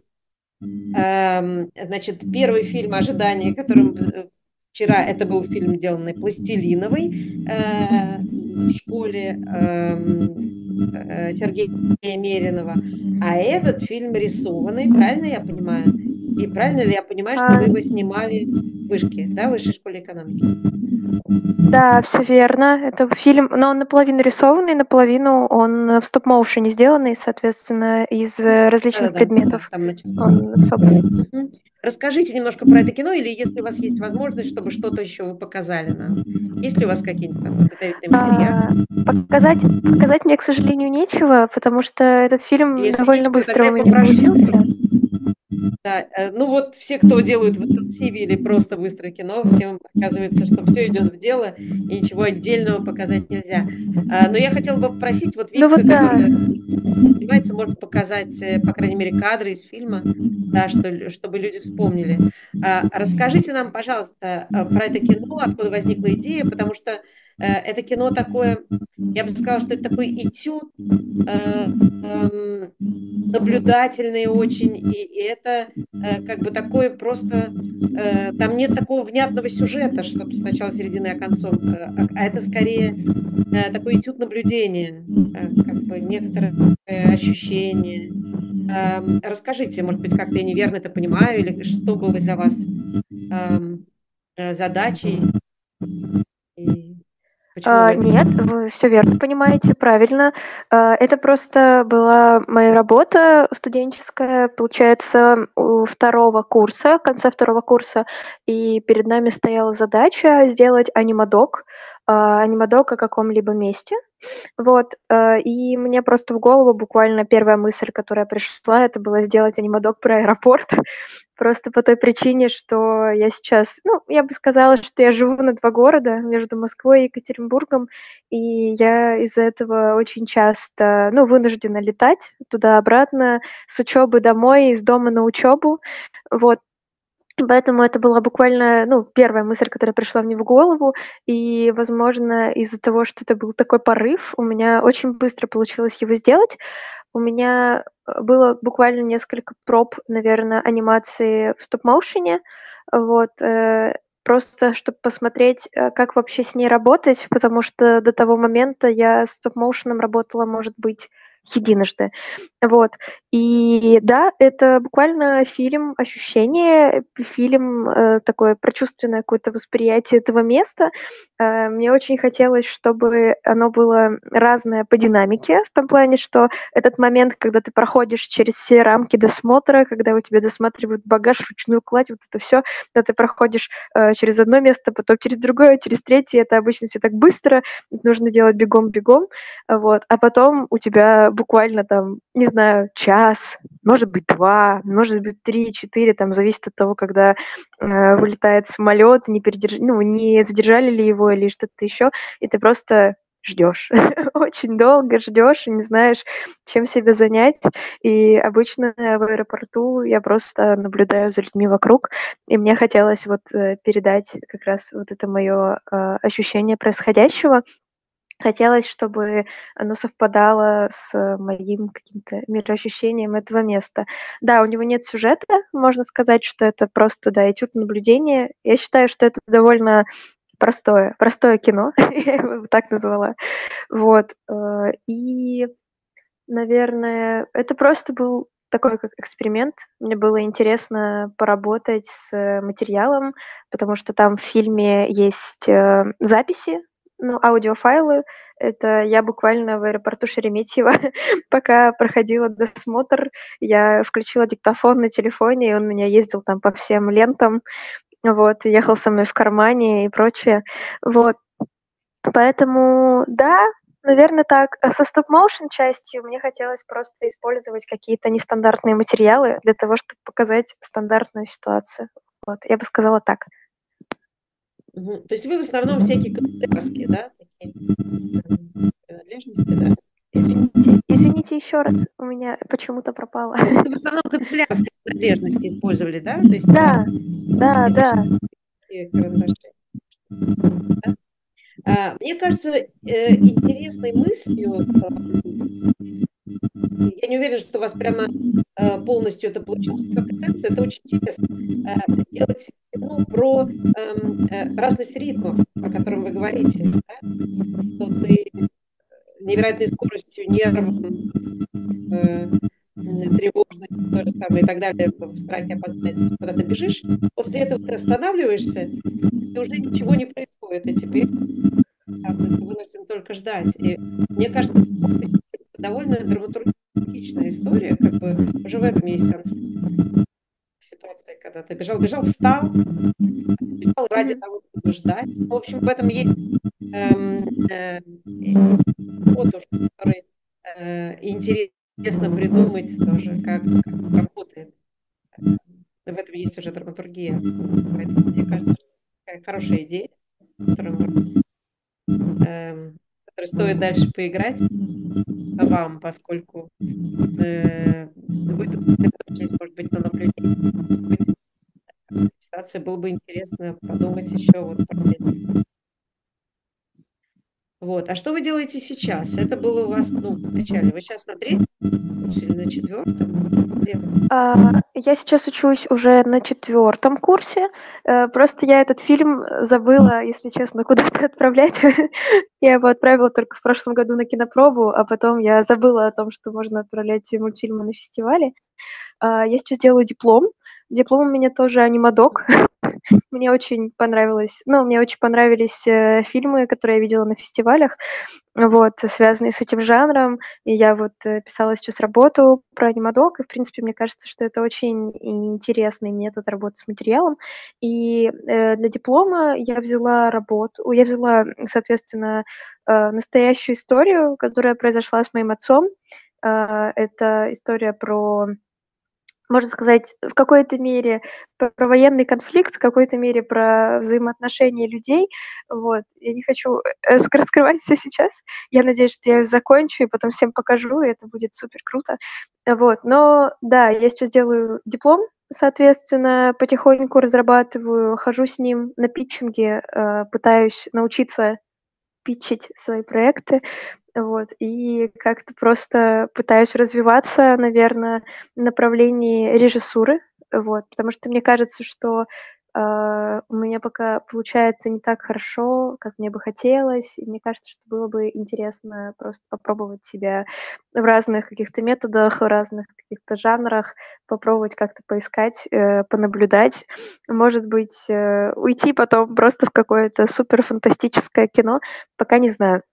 эм, значит, первый фильм «Ожидание», которым э, вчера, это был фильм, сделанный пластилиновый э, в школе эм, э, Сергея Меринова. А этот фильм рисованный, правильно я понимаю? И правильно ли я понимаю, что А. вы его снимали в Вышке, да, в Высшей школе экономики? Да, все верно. Это фильм, но он наполовину рисованный, наполовину он в стоп-моушене сделанный, соответственно, из э, различных Да-да-да, предметов там нач- он собран. Расскажите немножко про это кино, или если у вас есть возможность, чтобы что-то еще вы показали нам. Есть ли у вас какие-нибудь там подготовительные материалы? А, показать, показать мне, к сожалению, нечего, потому что этот фильм Если довольно быстро у меня получился. Да, э, ну вот все, кто делают в интенсиве или просто быстрое кино, всем оказывается, что все идет в дело, и ничего отдельного показать нельзя. А, Но я хотела бы попросить, вот Ну Вика, вот да. которая занимается, может показать, э, по крайней мере, кадры из фильма, да, что, чтобы люди вспомнили. А, Расскажите нам, пожалуйста, а, про это кино, откуда возникла идея, потому что э, это кино такое, я бы сказала, что это такой этюд, э, эм, наблюдательный очень, и, это э, как бы такое просто, э, там нет такого внятного сюжета, чтобы сначала середины, а концом, э, а, а это скорее э, такой этюд наблюдения, э, как бы некоторое ощущение. Эм, расскажите, может быть, как-то я неверно это понимаю, или что было для вас эм, э, задачей, почему А, Нет, вы все верно понимаете, правильно. А, Это просто была моя работа студенческая, получается, у второго курса, в конце второго курса, и перед нами стояла задача сделать анимадок, а, анимадок о каком-либо месте. Вот, э, и мне просто в голову буквально первая мысль, которая пришла, это было сделать анимадок про аэропорт. Просто по той причине, что я сейчас, ну, я бы сказала, что я живу на два города, между Москвой и Екатеринбургом, и я из-за этого очень часто, ну, вынуждена летать туда-обратно, с учебы домой, из дома на учебу. Вот, Поэтому это была буквально, ну, первая мысль, которая пришла мне в голову. И, возможно, из-за того, что это был такой порыв, у меня очень быстро получилось его сделать. У меня э, было буквально несколько проб, наверное, анимации в стоп-моушене. Вот, э, просто чтобы посмотреть, э, как вообще с ней работать, потому что до того момента я с стоп-моушеном работала, может быть, единожды. Вот. И да, это буквально фильм ощущение, фильм э, такое прочувственное какое-то восприятие этого места. Э, мне очень хотелось, чтобы оно было разное по динамике, в том плане, что этот момент, когда ты проходишь через все рамки досмотра, когда у тебя досматривают багаж, ручную кладь, вот это все, когда ты проходишь э, через одно место, потом через другое, через третье, это обычно все так быстро, нужно делать бегом-бегом, вот, а потом у тебя буквально там, не знаю, час, может быть, два, может быть, три, четыре, там зависит от того, когда э, вылетает самолет, не, передерж... ну, не задержали ли его или что-то еще, и ты просто ждешь, очень долго ждешь и не знаешь, чем себя занять. И обычно в аэропорту я просто наблюдаю за людьми вокруг, и мне хотелось вот э, передать как раз вот это мое э, ощущение происходящего, Хотелось, чтобы оно совпадало с моим каким-то мироощущением этого места. Да, у него нет сюжета, можно сказать, что это просто, да, этюд наблюдения. Я считаю, что это довольно простое, простое кино, я его так назвала. Вот. Э, и, наверное, это просто был такой как эксперимент. Мне было интересно поработать с материалом, потому что там в фильме есть э, записи ну, аудиофайлы. Это я буквально в аэропорту Шереметьево, пока проходила досмотр, я включила диктофон на телефоне, и он меня ездил там по всем лентам, вот, ехал со мной в кармане и прочее, вот. Поэтому, да, наверное, так. А со стоп-моушен частью мне хотелось просто использовать какие-то нестандартные материалы для того, чтобы показать стандартную ситуацию. Вот, я бы сказала так. Мгм. То есть вы в основном всякие канцелярские, да, такие принадлежности, да? Извините, извините еще раз, у меня почему-то пропало. Вы в основном канцелярские принадлежности использовали, да? То есть Да, да, да. такие карандаши. Да? А, Мне кажется, э, интересной мыслью, э, я не уверена, что у вас прямо э, полностью это получилось, это очень интересно, делать кино про эм, разность ритмов, о котором вы говорите, да? что ты невероятной скоростью нервов, тревожность, то же самое и так далее, в страхе опознать, когда ты бежишь, после этого ты останавливаешься, и уже ничего не происходит, и теперь ты вынужден только ждать. И мне кажется, довольно драматургичная история, как бы уже в этом есть конфликт. Ситуация, когда ты бежал, бежал, встал, бежал ради того, чтобы ждать. Ну, в общем, в этом есть эм, э, тоже, который э, интересно придумать тоже, как, как работает. В этом есть уже драматургия. Поэтому, мне кажется, такая хорошая идея, которую можно которой стоит дальше поиграть вам, поскольку э, вы точность может быть на наблюдении. Ситуация было бы интересно подумать еще вот про вот. А что вы делаете сейчас? Это было у вас, ну, вначале. Вы сейчас на третьем или на четвертом? Где А, я сейчас учусь уже на четвертом курсе. Э, Просто я этот фильм забыла, если честно, куда-то отправлять. Я его отправила только в прошлом году на кинопробу, а потом я забыла о том, что можно отправлять мультфильмы на фестивале. А, Я сейчас делаю диплом Диплом у меня тоже анимадок. Мне очень понравилось, ну, мне очень понравились э, фильмы, которые я видела на фестивалях, вот, связанные с этим жанром. И я вот э, писала сейчас работу про анимадок, и, в принципе, мне кажется, что это очень интересный метод работы с материалом. И э, для диплома я взяла работу, я взяла, соответственно, э, настоящую историю, которая произошла с моим отцом. Э, это история про можно сказать, в какой-то мере про военный конфликт, в какой-то мере про взаимоотношения людей. Вот. Я не хочу э, раскрывать все сейчас. Я надеюсь, что я закончу и потом всем покажу, и это будет супер круто. Вот. Но да, я сейчас делаю диплом, соответственно, потихоньку разрабатываю, хожу с ним на питчинге, э, пытаюсь научиться питчить свои проекты. Вот, и как-то просто пытаюсь развиваться, наверное, в направлении режиссуры, вот, потому что мне кажется, что э, у меня пока получается не так хорошо, как мне бы хотелось, и мне кажется, что было бы интересно просто попробовать себя в разных каких-то методах, в разных каких-то жанрах, попробовать как-то поискать, э, понаблюдать, может быть, э, уйти потом просто в какое-то супер фантастическое кино, пока не знаю.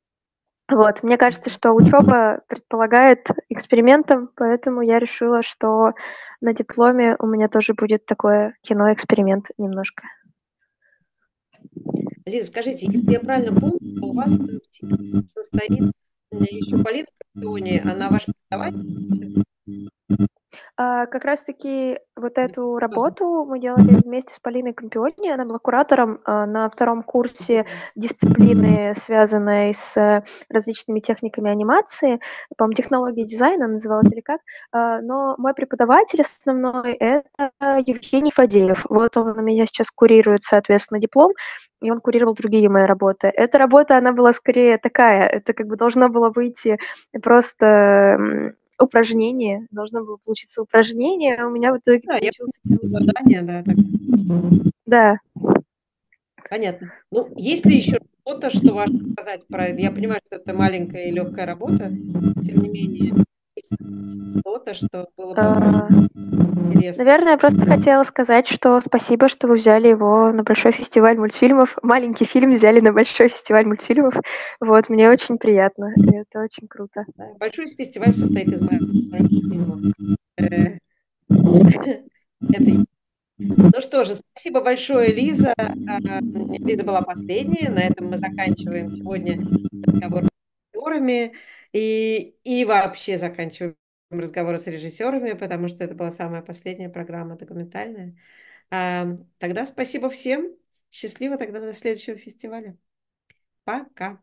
Вот, мне кажется, что учеба предполагает экспериментом, поэтому я решила, что на дипломе у меня тоже будет такое кино-эксперимент немножко. Лиза, скажите, если я правильно помню, у вас в состоит еще Полина Капиони, она ваш преподаватель? А, как раз-таки вот эту работу мы делали вместе с Полиной Компиони. Она была куратором а, на втором курсе дисциплины, связанной с различными техниками анимации. По-моему, технология дизайна называлась или как. А, но мой преподаватель основной — это Евгений Фадеев. Вот он у меня сейчас курирует, соответственно, диплом и он курировал другие мои работы. Эта работа, она была скорее такая, это как бы должно было выйти просто упражнение, должно было получиться упражнение, а у меня в итоге да, получился я задание, да. Так. Да. Понятно. Ну, есть ли еще что-то, что важно сказать про это? Я понимаю, что это маленькая и легкая работа, тем не менее, что-то, что было бы а... интересно. Наверное, я просто хотела сказать, что спасибо, что вы взяли его на большой фестиваль мультфильмов. Маленький фильм взяли на большой фестиваль мультфильмов. Вот, мне очень приятно, это очень круто. Большой фестиваль состоит из маленьких фильмов. Э, это ну что же, спасибо большое, Лиза. А, Лиза была последняя. На этом мы заканчиваем сегодня разговор актерами и, и вообще заканчиваем разговоры с режиссерами, потому что это была самая последняя программа документальная. Тогда спасибо всем. Счастливо тогда до следующего фестиваля. Пока.